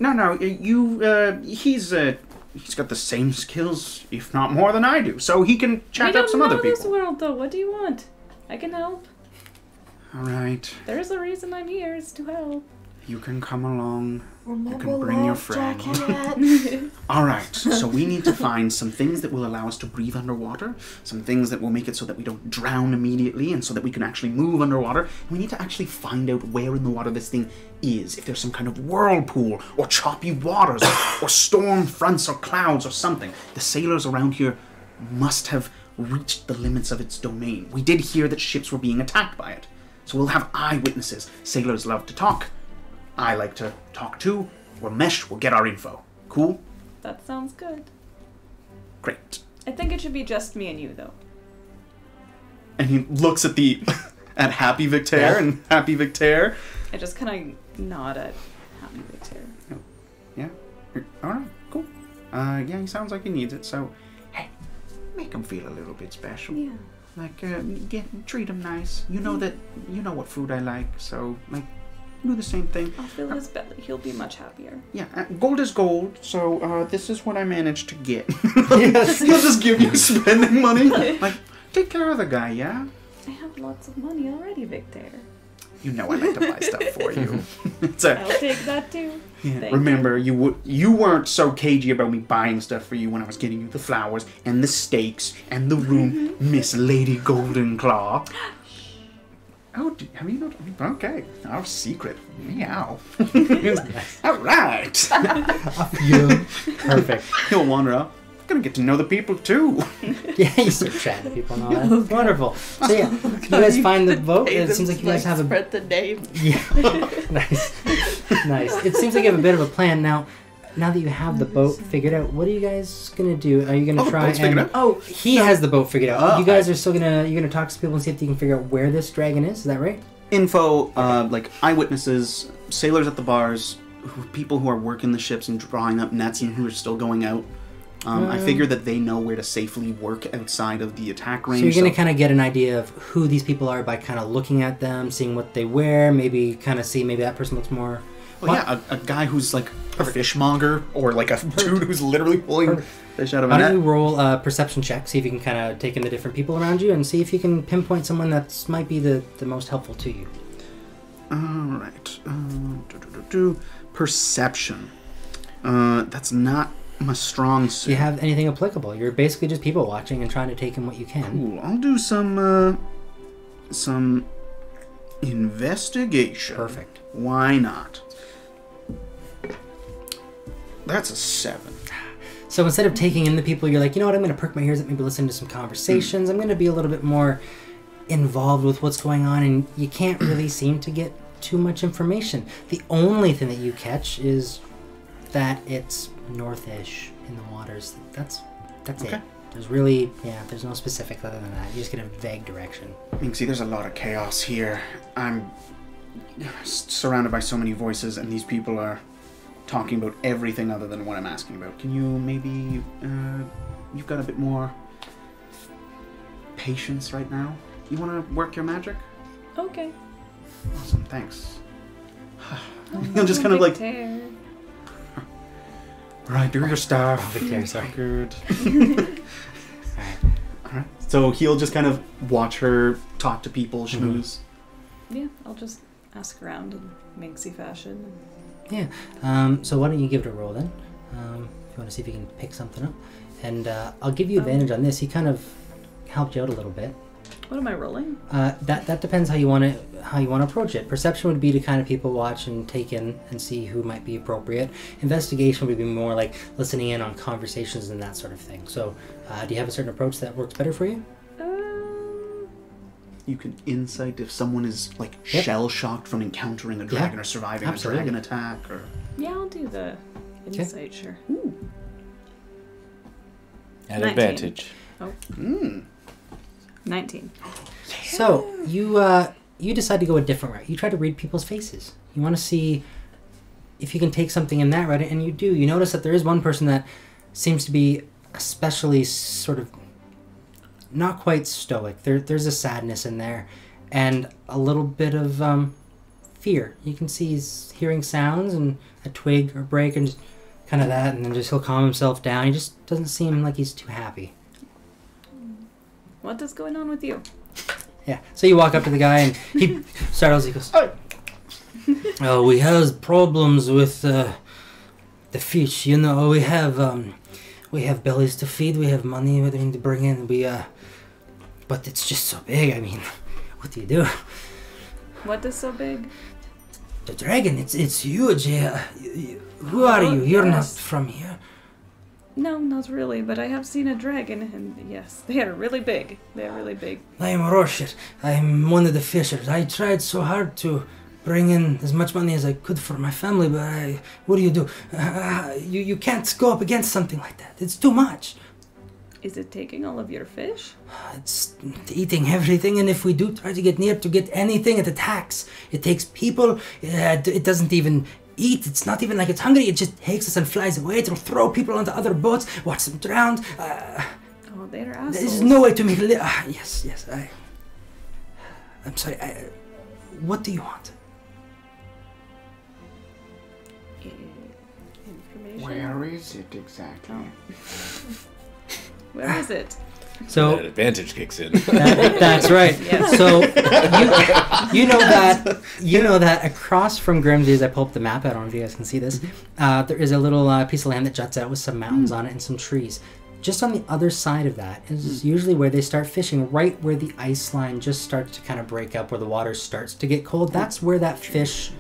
No, no, you. Uh, he's uh, he's got the same skills, if not more, than I do. So he can we chat don't up some know other this world though. What do you want? I can help. All right, There's a reason I'm here. It's to help. you can come along. Remember can bring your friend. All right, so we need to find some things that will allow us to breathe underwater, some things that will make it so that we don't drown immediately, and so that we can actually move underwater. We need to actually find out where in the water this thing is. If there's some kind of whirlpool, or choppy waters, or storm fronts, or clouds, or something. The sailors around here must have reached the limits of its domain. We did hear that ships were being attacked by it, so we'll have eyewitnesses. Sailors love to talk. I like to talk too. We'll mesh. We'll get our info. Cool. That sounds good. Great. I think it should be just me and you, though. And he looks at the at Happy Victor Yeah. and Happy Victor. I just kind of nod at Happy Victor. Yeah. All right. Cool. Uh, yeah, he sounds like he needs it. So, hey, make him feel a little bit special. Yeah. Like, uh, get treat him nice. You know that you know what food I like. So, like, do the same thing. I'll fill his belly. He'll be much happier. Yeah, uh, gold is gold. So, uh, this is what I managed to get. Yes. He'll just give you spending money. Like, take care of the guy. Yeah. I have lots of money already, Victor. You know I like to buy stuff for you. it's a, I'll take that too. Yeah. Thank Remember, you w- you weren't so cagey about me buying stuff for you when I was getting you the flowers and the steaks and the room, mm-hmm. Miss Lady Golden Claw. Oh, d- have you not? Okay, our secret. Meow. All right. you. Perfect. He'll wander up. Gonna get to know the people too. Yeah, you start chatting to people and all that. Wonderful. So yeah, Can you guys find the boat. It seems like you guys have a spread the name. Yeah. nice. nice. It seems like you have a bit of a plan now. Now that you have the boat figured out, what are you guys gonna do? Are you gonna Oh, try and out? Oh, he has the boat figured out. Oh, you guys are still gonna you're gonna talk to people and see if you can figure out where this dragon is. Is that right? Info, uh, like eyewitnesses, sailors at the bars, who, people who are working the ships and drawing up nets and who are still going out. Um, I Um, figure that they know where to safely work outside of the attack range. So you're gonna so- kind of get an idea of who these people are by kind of looking at them, seeing what they wear, maybe kind of see maybe that person looks more. Well, yeah, a, a guy who's like a fishmonger, or like a dude who's literally pulling fish out of a Why don't you roll a perception check, see if you can kind of take in the different people around you, and see if you can pinpoint someone that's might be the, the most helpful to you. All right, uh, do, do, do, do. perception. Uh, that's not my strong suit. you have anything applicable? You're basically just people watching and trying to take in what you can. Cool. I'll do some uh, some investigation. Perfect. Why not? That's a seven. So instead of taking in the people, you're like, you know what? I'm going to perk my ears up, maybe listen to some conversations. I'm going to be a little bit more involved with what's going on, and you can't really seem to get too much information. The only thing that you catch is that it's northish in the waters. That's that's Okay. it. There's really, yeah, there's no specific other than that. You just get a vague direction. You can see there's a lot of chaos here. I'm surrounded by so many voices, and these people are talking about everything other than what I'm asking about. Can you maybe, uh, you've got a bit more patience right now? You want to work your magic? Okay. Awesome, thanks. He'll just kind of like, Victor. Right, do your stuff. Victor, sorry. Good. Alright. Alright. So he'll just kind of watch her talk to people, schmooze. Yeah, I'll just ask around in Minxie fashion. Yeah. Um, so why don't you give it a roll then? Um, if you want to see if you can pick something up, and uh, I'll give you advantage on this. He kind of helped you out a little bit. What am I rolling? Uh, that that depends how you want to how you want to approach it. Perception would be to kind of people watch and take in and see who might be appropriate. Investigation would be more like listening in on conversations and that sort of thing. So, uh, do you have a certain approach that works better for you? Um, You can insight if someone is like Yep. shell shocked from encountering a dragon or surviving absolutely. a dragon attack or yeah, I'll do the Okay. insight, sure. At 19. advantage. mm. 19. So you uh, you decide to go a different route. You try to read people's faces. You want to see if you can take something in that route, and you do. You notice that there is one person that seems to be especially sort of not quite stoic. There, there's a sadness in there, and a little bit of um, fear. You can see he's hearing sounds and a twig or break, and just kind of that, and then just he'll calm himself down. He just doesn't seem like he's too happy. What is going on with you? Yeah. So you walk up to the guy and he startles. He goes, "Oh, we have problems with uh, the fish. You know, we have um, we have bellies to feed. We have money we need to bring in. We uh, but it's just so big. I mean, what do you do? What is so big? The dragon. It's it's huge. Yeah. Who are you? You're not from here. No, not really, but I have seen a dragon, and yes, they are really big. They are really big. I'm Roshet. I'm one of the fishers. I tried so hard to bring in as much money as I could for my family, but I, what do you do? Uh, you, you can't go up against something like that. It's too much. Is it taking all of your fish? It's eating everything, and if we do try to get near to get anything, it attacks. It takes people. Uh, it doesn't even eat. It's not even like it's hungry. It just takes us and flies away. It'll throw people onto other boats, watch them drown. Uh, Oh, they're assholes. there's no way to make it. Li- ah, yes, yes. I. I'm sorry. I, what do you want? Information. Where is it exactly? Where is it? So that advantage kicks in. That- that's right. Yes. So you, you know that you know that across from Grimsby, as I pull up the map, I don't know if you guys can see this. Uh, there is a little uh, piece of land that juts out with some mountains on it and some trees. Just on the other side of that is usually where they start fishing, right where the ice line just starts to kind of break up, where the water starts to get cold. That's where that fish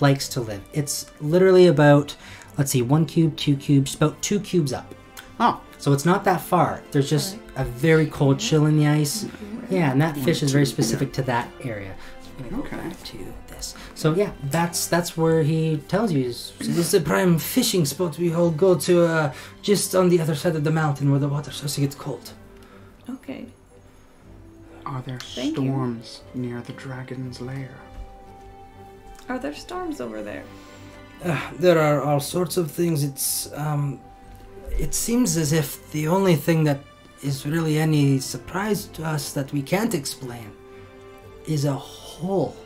likes to live. It's literally about, let's see, one cube, two cubes, about two cubes up. Oh, So it's not that far. There's just a very cold chill in the ice. Yeah, and that fish is very specific to that area. I'm gonna go Okay. back to this. So yeah, that's that's where he tells you is so this is the prime fishing spot we all go to uh, just on the other side of the mountain where the water starts to get cold. Okay. are there Thank you. storms near the dragon's lair? Are there storms over there? Uh, there are all sorts of things. It's um, it seems as if the only thing that is really any surprise to us that we can't explain is a hole.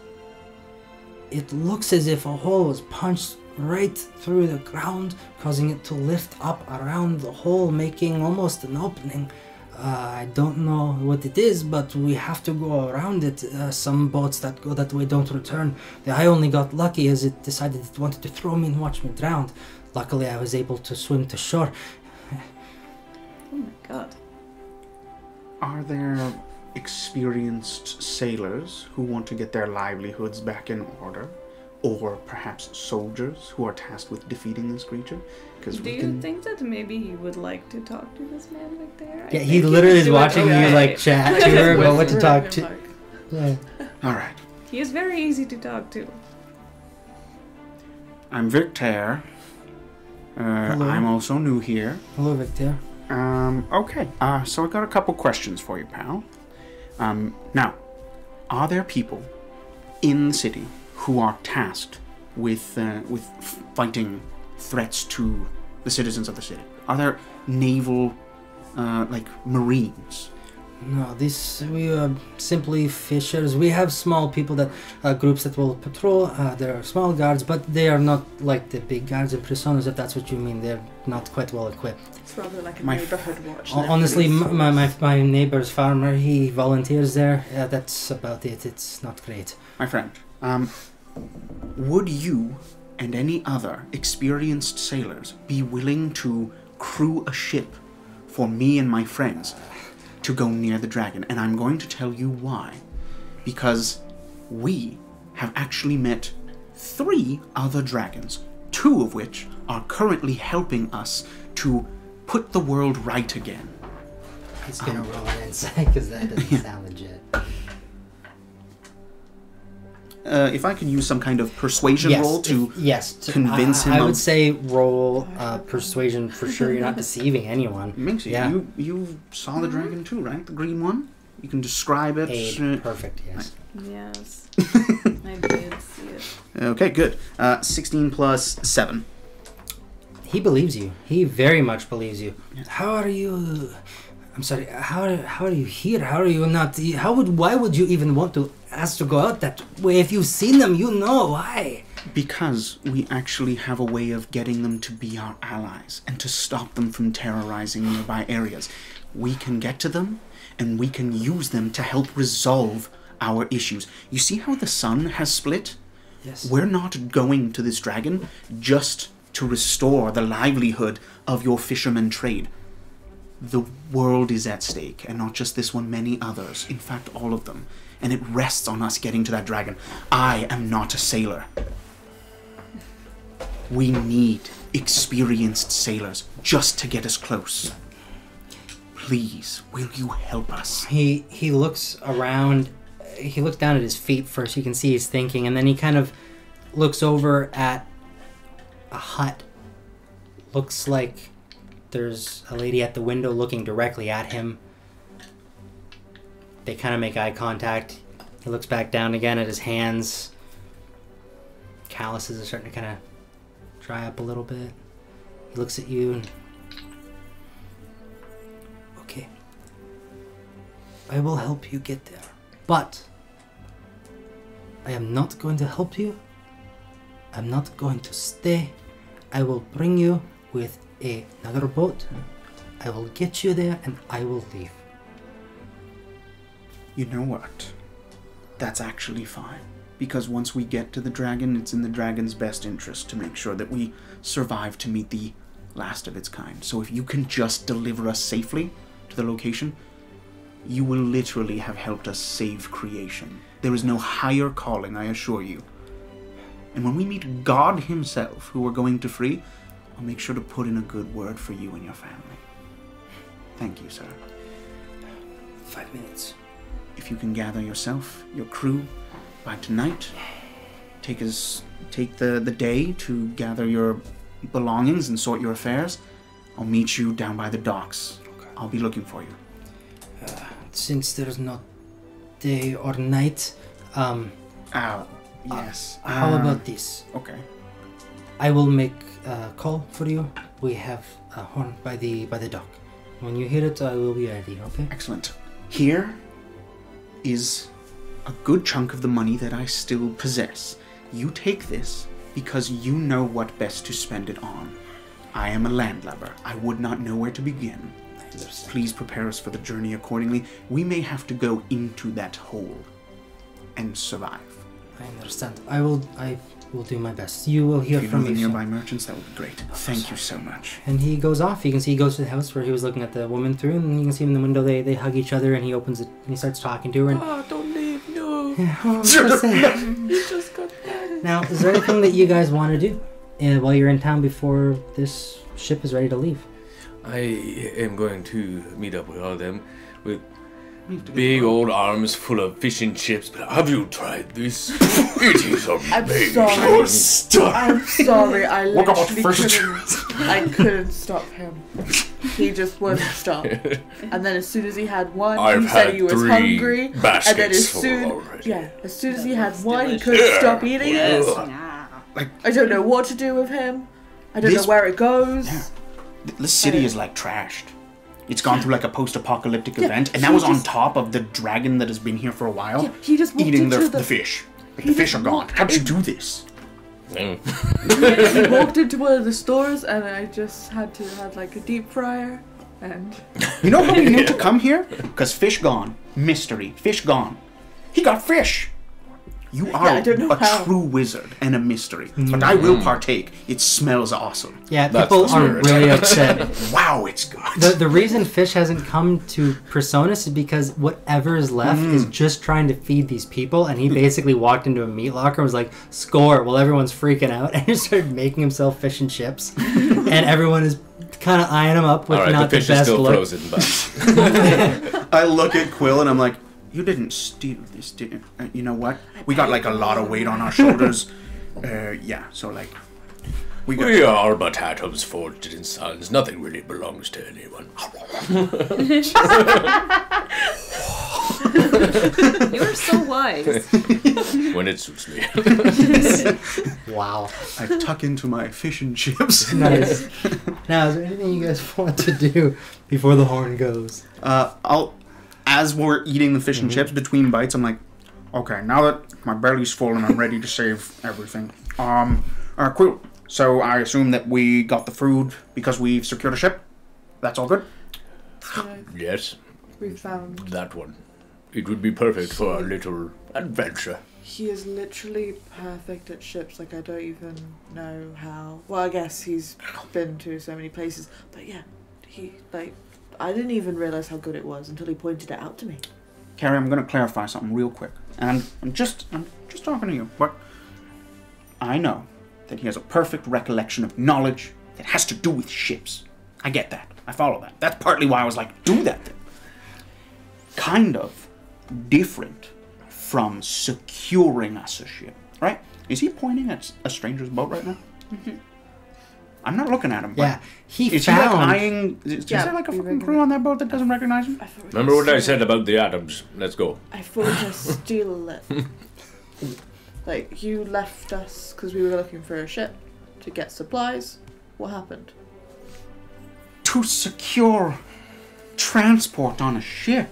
It looks as if a hole was punched right through the ground, causing it to lift up around the hole, making almost an opening. Uh, I don't know what it is, but we have to go around it. Uh, some boats that go that way don't return. I only got lucky as it decided it wanted to throw me and watch me drown. Luckily, I was able to swim to shore. Oh my god. Are there experienced sailors who want to get their livelihoods back in order? Or perhaps soldiers who are tasked with defeating this creature? Because Do we you can. think that maybe you would like to talk to this man right there? Yeah, think he literally is watching you like chat to her about what to talk to. Yeah. All right. He is very easy to talk to. I'm Victor. Uh, Hello. I'm also new here. Hello, Victor. Um, okay. Uh, so I got a couple questions for you, pal. Um, now, are there people in the city who are tasked with uh, with fighting threats to the citizens of the city? Are there naval, uh, like marines? No, this we are simply fishers. We have small people that uh, groups that will patrol. Uh, there are small guards, but they are not like the big guards in Personas. If that's what you mean, they're not quite well equipped. It's rather like a My- neighborhood watch. Hon- Honestly, my, my my neighbor's farmer, he volunteers there. Uh, that's about it. It's not great. My friend, um, would you and any other experienced sailors be willing to crew a ship for me and my friends to go near the dragon? And I'm going to tell you why. Because we have actually met three other dragons, two of which are currently helping us to put the world right again. He's gonna roll an insight because that doesn't sound legit. Uh, if I could use some kind of persuasion yes, roll to if- yes, to- convince I, him I would of- say roll uh, persuasion for sure. You're not deceiving anyone. Minxie, Yeah. you you saw the dragon too, right? The green one. You can describe it. Eight, uh, perfect. Yes. Yes. I did see it. okay, good. Uh, Sixteen plus seven. He believes you. He very much believes you. How are you? I'm sorry. How how are you here? How are you not? How would? Why would you even want to ask to go out that way? If you've seen them, you know why. Because we actually have a way of getting them to be our allies and to stop them from terrorizing nearby areas. We can get to them and we can use them to help resolve our issues. You see how the sun has split? Yes. We're not going to this dragon just to restore the livelihood of your fisherman trade. The world is at stake, and not just this one, many others. In fact, all of them. And it rests on us getting to that dragon. I am not a sailor. We need experienced sailors just to get us close. Please, will you help us? He he looks around he looks down at his feet first. You can see he's thinking, and then he kind of looks over at a hut. Looks like there's a lady at the window looking directly at him. They kind of make eye contact. He looks back down again at his hands. Calluses are starting to kind of dry up a little bit. He looks at you and. Okay. I will help you get there. But. I am not going to help you. I'm not going to stay. I will bring you with another boat. I will get you there and I will leave. You know what? That's actually fine. Because once we get to the dragon, it's in the dragon's best interest to make sure that we survive to meet the last of its kind. So if you can just deliver us safely to the location, you will literally have helped us save creation. There is no higher calling, I assure you. And when we meet God Himself, who we're going to free, I'll make sure to put in a good word for you and your family. Thank you, sir. Five minutes. If you can gather yourself, your crew, by tonight, take us take the, the day to gather your belongings and sort your affairs. I'll meet you down by the docks. I'll be looking for you. Since there's not day or night, um, Ah, yes. how Um, about this? Okay. I will make a call for you. We have a horn by the by the dock. When you hear it, I will be ready. Okay. Excellent. Here is a good chunk of the money that I still possess. You take this because you know what best to spend it on. I am a landlubber. I would not know where to begin. Please prepare us for the journey accordingly. We may have to go into that hole and survive. I understand. I will. I will do my best. You will hear If you know from the me soon. nearby merchants, that would be great. Thank you so much. And he goes off. You can see he goes to the house where he was looking at the woman through, and you can see him in the window. They they hug each other, and he opens it and he starts talking to her. And Oh, don't leave, no. oh, I'm so sad. You just got mad. now, is there anything that you guys want to do uh, while you're in town before this ship is ready to leave? I am going to meet up with all of them with We have to big old arms full of fish and chips. But have you tried this? it is amazing. I'm amazing. sorry. Stop! I'm sorry, I What about literally couldn't. I couldn't stop him. He just wouldn't stop. And then as soon as he had one, I've he said he was three hungry. baskets And then as soon, already. yeah, as soon as he had That's one, he couldn't stop eating it. Ugh. I don't know what to do with him. I don't This- know where it goes. Yeah. The city uh, is like trashed. It's gone through like a post-apocalyptic Yeah, event, and he that was on top of the dragon that has been here for a while, Yeah, he just eating into the, the, the fish. Like, the fish are gone. How'd you do this? Mm. he walked into one of the stores, and I just had to had like a deep fryer, and You know how we knew to come here? Because fish gone. Mystery. Fish gone. He got fish. You are I don't know a how. true wizard and a mystery. But I will partake. It smells awesome. Yeah, That's people the are spirit. really upset. Wow, it's good. The, the reason fish hasn't come to Personas is because whatever is left Mm. is just trying to feed these people, and he basically walked into a meat locker and was like, "Score!" While everyone's freaking out, and he started making himself fish and chips, and everyone is kind of eyeing him up with All right, not the the, fish is best still look. frozen, but I look at Quill and I'm like, you didn't steal this, did you? Uh, you know what? We got like a lot of weight on our shoulders. Uh, yeah, so like, we got. we are but atoms forged in suns. Nothing really belongs to anyone. You are so wise. when it suits me. Wow, I tuck into my fish and chips. nice. now, is there anything you guys want to do before the horn goes? Uh, I'll, as we're eating the fish and chips between bites, I'm like, okay, now that my belly's full and I'm ready to save everything. Um, uh, cool. So I assume that we got the food because we've secured a ship. That's all good. you yes, we found that one. It would be perfect for a little adventure. he is literally perfect at ships. Like I don't even know how. Well, I guess he's been to so many places, but yeah, he like I didn't even realize how good it was until he pointed it out to me. Carrie, I'm going to clarify something real quick, and I'm, I'm just I'm just talking to you. But I know that he has a perfect recollection of knowledge that has to do with ships. I get that. I follow that. That's partly why I was like, do that. Then. Kind of different from securing us a ship. Right? Is he pointing at a stranger's boat right now? Mm-hmm. I'm not looking at him. but Yeah, he Is found. he like eyeing? Is, Yeah, is there like a we fucking crew on that boat that doesn't recognize him? I thought we Remember what I gonna said about the atoms? Let's go. I thought to steal it. like you left us because we were looking for a ship to get supplies. What happened? To secure transport on a ship.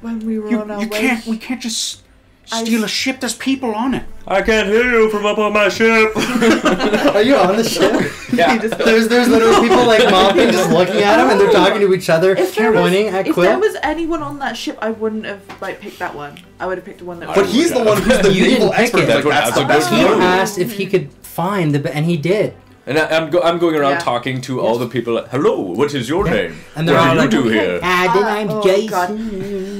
When we were You, on our you way. can't. We can't just I steal a s- ship. There's people on it. I can't hear you from up on my ship. Are you on the ship? yeah. there's there's literally people like mopping, just looking at him, and they're talking to each other, If there, was, pointing at if Quill. there was anyone on that ship, I wouldn't have like picked that one. I would have picked the one that. But was he's the one who's the You naval expert. it. Like, That's what- that's that's the best he know. move. asked if he could find the, and he did. And I, I'm, go, I'm going around Yeah. talking to all the people. Hello, what is your Yeah. name? And they're what all do you like, do here? Ah, then I'm oh, Jason. God.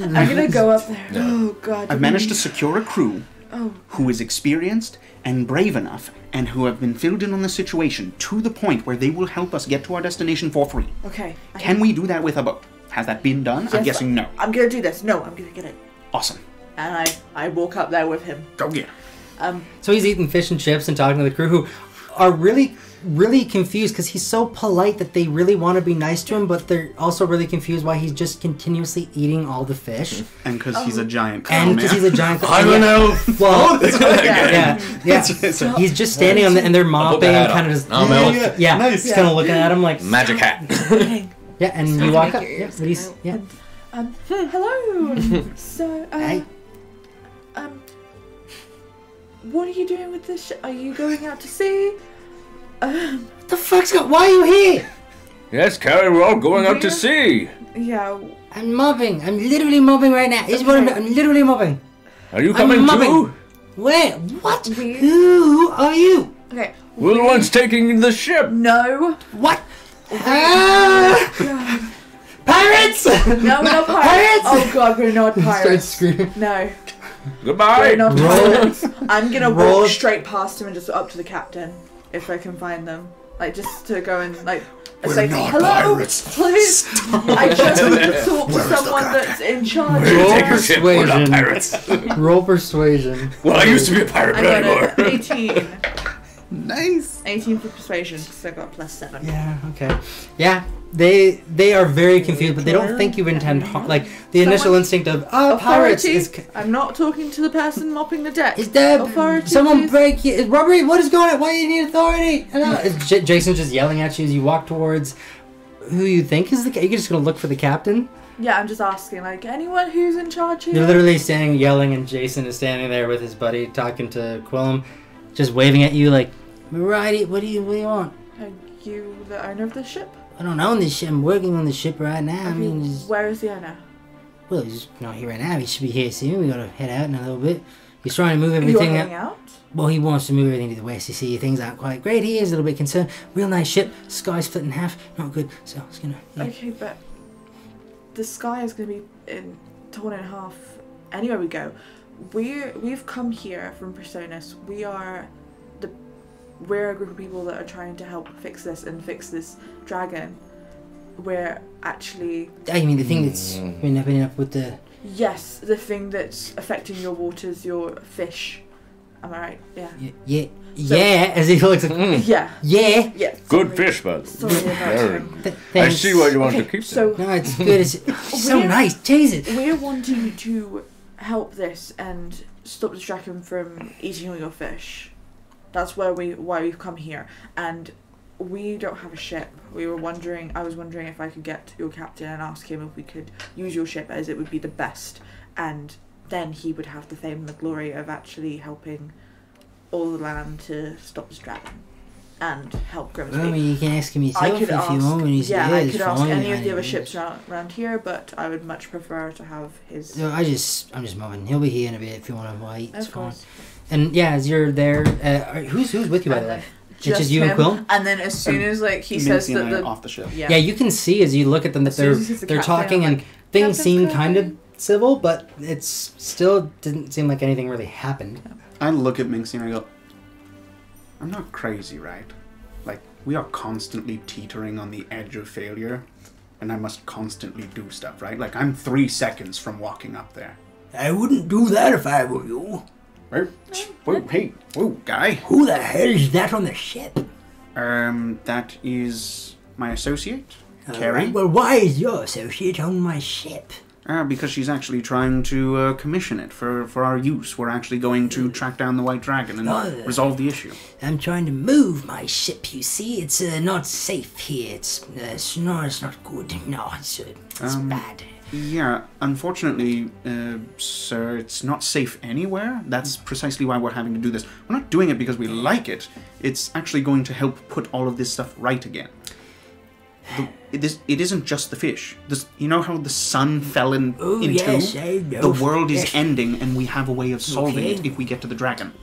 I'm gonna go up there. Oh God. I've managed to secure a crew Oh. who is experienced and brave enough, and who have been filled in on the situation to the point where they will help us get to our destination for free. Okay. I Can we do that with a boat? Has that been done? I'm guessing no. I'm gonna do this. No, I'm gonna get it. Awesome. And I I walk up there with him. Go get it. Um. So he's eating fish and chips and talking to the crew who are really, really confused because he's so polite that they really want to be nice to him, but they're also really confused why he's just continuously eating all the fish. And because he's a giant And because he's a giant. I don't know. elf. Well, Yeah. yeah, yeah. It's a- He's just standing on the, and they're mopping and kind of just. I'm Yeah, elf. yeah, Yeah, Nice. just kind of looking at him like. Magic hat. Yeah, and you walk up. Yeah, ears but he's come out. yeah. Um. Hello. so. Uh, Hey. Um. What are you doing with this? Sh- are you going out to sea? Um. What the fuck's going? Why are you here? Yes, Carrie, we're all going out to sea. Yeah. I'm mopping. I'm literally mopping right now. This is what I'm, I'm literally mopping. Are you I'm coming mopping. too? Where? What? We- Who are you? Okay. We're the ones taking the ship. No. What? Ah! Pirates! No, we're not pirates. Pirates! Oh God, we're not Starts pirates. screaming. No, Goodbye. we're not pirates. I'm gonna roll- walk straight past him and just up to the captain if I can find them. Like just to go and like We're say not hello, pirates. please. I just need to talk to Where's someone that's in charge. We're Roll take your. We're not persuasion. pirates. Roll persuasion. well, I used to be a pirate, I but not got anymore. 18. nice. 18 for persuasion because I got plus seven. Yeah. Okay. Yeah. They they are very confused, but they don't think you intend. Like the initial instinct of oh pirates Authority. is c- I'm not talking to the person mopping the deck. is there Authority, someone please. break you? Is robbery? What is going on? Why do you need authority? Hello? Is J- Jason's just yelling at you as you walk towards who you think is the. ca- You're just gonna look for the captain. Yeah, I'm just asking, like, anyone who's in charge here? They're literally standing yelling, and Jason is standing there with his buddy talking to Quillum, just waving at you like, "Righty, what do you what do you want?" Are you the owner of the ship? I don't own this ship. I'm working on the ship right now. I mean, you- he's, where is the owner? well, he's not here right now. He should be here soon. We gotta head out in a little bit. He's trying to move everything out. out? Well, he wants to move everything to the west. You see, things aren't quite great. He is a little bit concerned. Real nice ship. Sky's split in half. Not good. So it's gonna. Yeah. Okay, but the sky is going to be in, torn in half anywhere we go. We're we've come here from Personas. We are we're a group of people that are trying to help fix this and fix this dragon. We're actually I mean the thing that's Mm. been happening up with the? yes, the thing that's affecting your waters, your fish. Am I right? Yeah. y- Yeah, yeah. As he looks like, Mm, Yeah. yeah. Yeah. good sorry. fish, bud. Sorry about Very him. Th- I see why you want to keep so No, it's good. It's, it's so nice. Jesus. We're wanting to help this and stop the dragon from eating all your fish. That's where we why we've come here, and we don't have a ship. We were wondering. I was wondering if I could get your captain and ask him if we could use your ship, as it would be the best, and then he would have the fame and the glory of actually helping all the land to stop this dragon and help Grimsby. Well, I mean, you can ask him I yourself could if ask, you want he's yeah. I could ask any of the other ships around, around here, but I would much prefer to have his. No, I just, I'm just moving. He'll be here in a bit if you want to wait. It's of fine. Course. And yeah, as you're there, uh, who's who's with you by the way? It's just you and him, Quill? And then as soon as like he says that the off the ship. yeah, Yeah, you can see as you look at them that they're as he says the they're captain, talking I'm and like, things "Captain's seem kind of civil, but it's still didn't seem like anything really happened. I look at Minxie and I go, I'm not crazy, right? Like, we are constantly teetering on the edge of failure, and I must constantly do stuff, right? Like, I'm three seconds from walking up there. I wouldn't do that if I were you. Whoa, whoa, hey, whoa, guy. Who the hell is that on the ship? Um, that is my associate, All Carrie. right, Well, why is your associate on my ship? Uh, because she's actually trying to uh, commission it for, for our use. We're actually going to track down the White Dragon and Oh. resolve the issue. I'm trying to move my ship. You see, it's uh, not safe here. It's, uh, it's no, it's not good. No, it's uh, it's Um, bad. Yeah, unfortunately, uh, sir, it's not safe anywhere. That's precisely why we're having to do this. We're not doing it because we like it. It's actually going to help put all of this stuff right again. The, it, is, it isn't just the fish. This, you know how the sun fell in, Oh, in yes, two? The world is Yes. ending, and we have a way of solving it if we get to the dragon.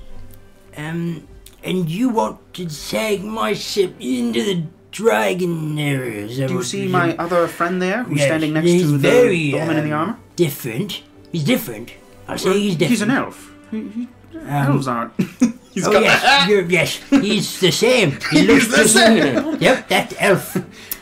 Um, and you want to take my ship into the dragon area? is that Do you see my other friend there, who's Yes, standing next to the, very, the woman in the um, armor? Different. He's different. I'll say Well, he's different. He's an elf. He, he, elves aren't. he's Oh got yes, you're, yes, he's the same. He looks the same. Yep, that elf.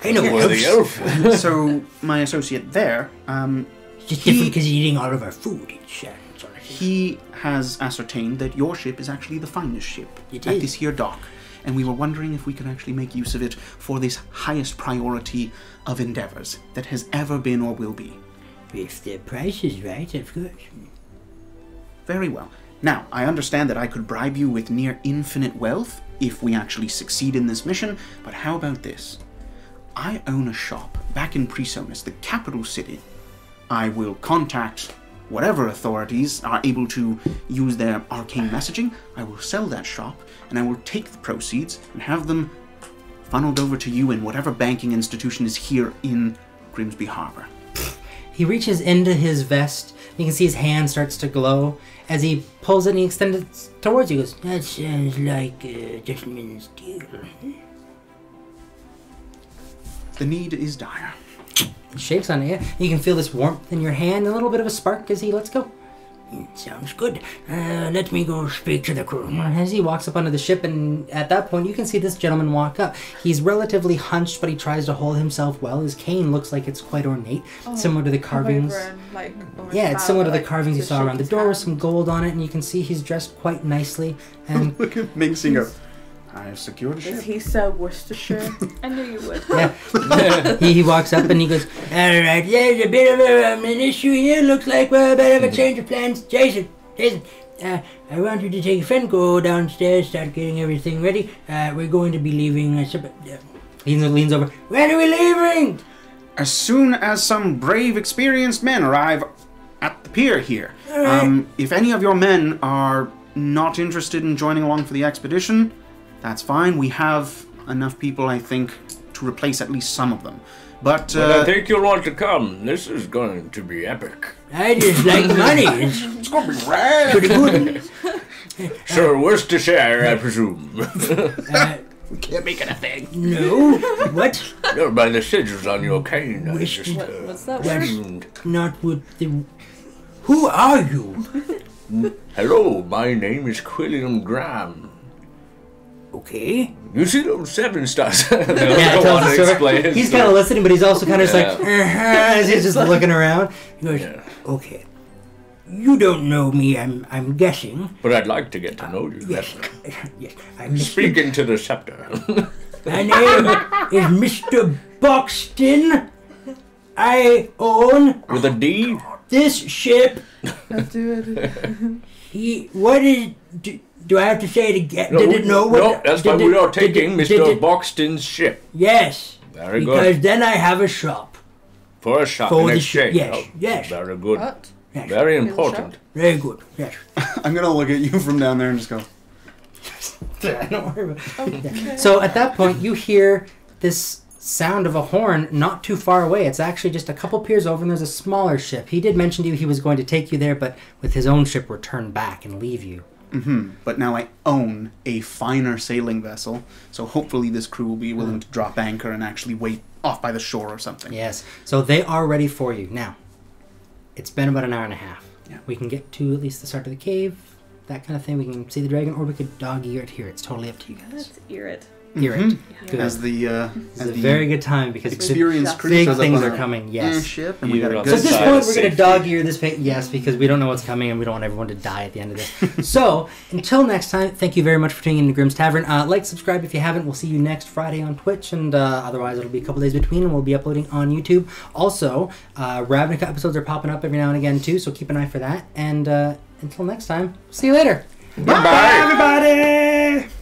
I know Or the elves. elf. so my associate there, um, Just He- different because he's eating all of our food. It's, uh, it's he has ascertained that your ship is actually the finest ship It at is. this here dock, and we were wondering if we could actually make use of it for this highest priority of endeavors that has ever been or will be. If the price is right, of course. Very well. Now, I understand that I could bribe you with near infinite wealth if we actually succeed in this mission, but how about this? I own a shop back in Personas, the capital city. I will contact whatever authorities are able to use their arcane messaging. I will sell that shop, and I will take the proceeds and have them funneled over to you in whatever banking institution is here in Grimsby Harbor. He reaches into his vest. You can see his hand starts to glow as he pulls it and he extends it towards you. He goes, That sounds like a gentleman's deal. The need is dire. Shakes on it. You can feel this warmth in your hand, a little bit of a spark as he lets go. Sounds good. Uh, let me go speak to the crew. As he walks up onto the ship, and at that point, you can see this gentleman walk up. He's relatively hunched, but he tries to hold himself well. His cane looks like it's quite ornate, similar to the carvings. over and, like, Yeah, it's similar to the like, carvings you saw around the door with some gold on it, and you can see he's dressed quite nicely. And Look at Minxing up. I've secured a ship. Is he so Worcestershire? I knew you would. yeah, he, he walks up and he goes, All right, there's a bit of a, um, an issue here. Looks like we're a bit of a change of plans. Jason, Jason, uh, I want you to take a friend, go downstairs, start getting everything ready. Uh, we're going to be leaving. Uh, sup- uh, he leans over. when are we leaving? As soon as some brave, experienced men arrive at the pier here. Um, if any of your men are not interested in joining along for the expedition, that's fine. We have enough people, I think, to replace at least some of them. But, But I uh, think you'll want to come. This is going to be epic. I just like money. It's it's gonna be rad. pretty good. Sure, Worcestershire, I presume. Uh, We can't make it a thing. no, what? no, by the sigils on your cane. I just, you- uh, What, what's that word? Not with the. Who are you? Hello, my name is Quilliam Graham. Okay. You see those seven stars? Yeah, don't the explain He's story. kind of listening, but he's also kind of just like, uh-huh, as he's just looking around. He goes, Yeah. okay. You don't know me, I'm I'm guessing. But I'd like to get to know you Yes. better. Yes. I'm Mr. Speak into the scepter. My name is Mr. Buxton. I own With a D? this ship. Let's do it. He. What is. Do, do I have to say it again? No, did it know what? no, that's why did we are taking did Mr. it- Boxton's ship. Yes. Very because good. Because then I have a shop. For a shop, For in the ship, exchange. yes, Oh, yes. Very good. What? Yes. Very important. Very good. Yes. I'm gonna look at you from down there and just go, Don't worry about it. Okay. So at that point, you hear this sound of a horn not too far away. It's actually just a couple piers over, and there's a smaller ship. He did mention to you he was going to take you there, but with his own ship, return back and leave you. Hmm. But now I own a finer sailing vessel, so hopefully this crew will be willing to drop anchor and actually wait off by the shore or something. Yes. So they are ready for you now. It's been about an hour and a half. Yeah. We can get to at least the start of the cave, that kind of thing. We can see the dragon, or we could dog ear it here. It's totally up to you guys. Let's ear it. Hear it. Good. As the uh, It's as a the very good time because the experienced big things are coming. Yes. ship, and we You're got a on So at this point, we're going to dog ear this page. Yes, because we don't know what's coming and we don't want everyone to die at the end of this. so until next time, thank you very much for tuning in to Grimm's Tavern. Uh, like, subscribe if you haven't. We'll see you next Friday on Twitch, and uh, otherwise it'll be a couple days between, and we'll be uploading on YouTube. Also, uh, Ravnica episodes are popping up every now and again too, so keep an eye for that. And uh, until next time, see you later. Bye. everybody.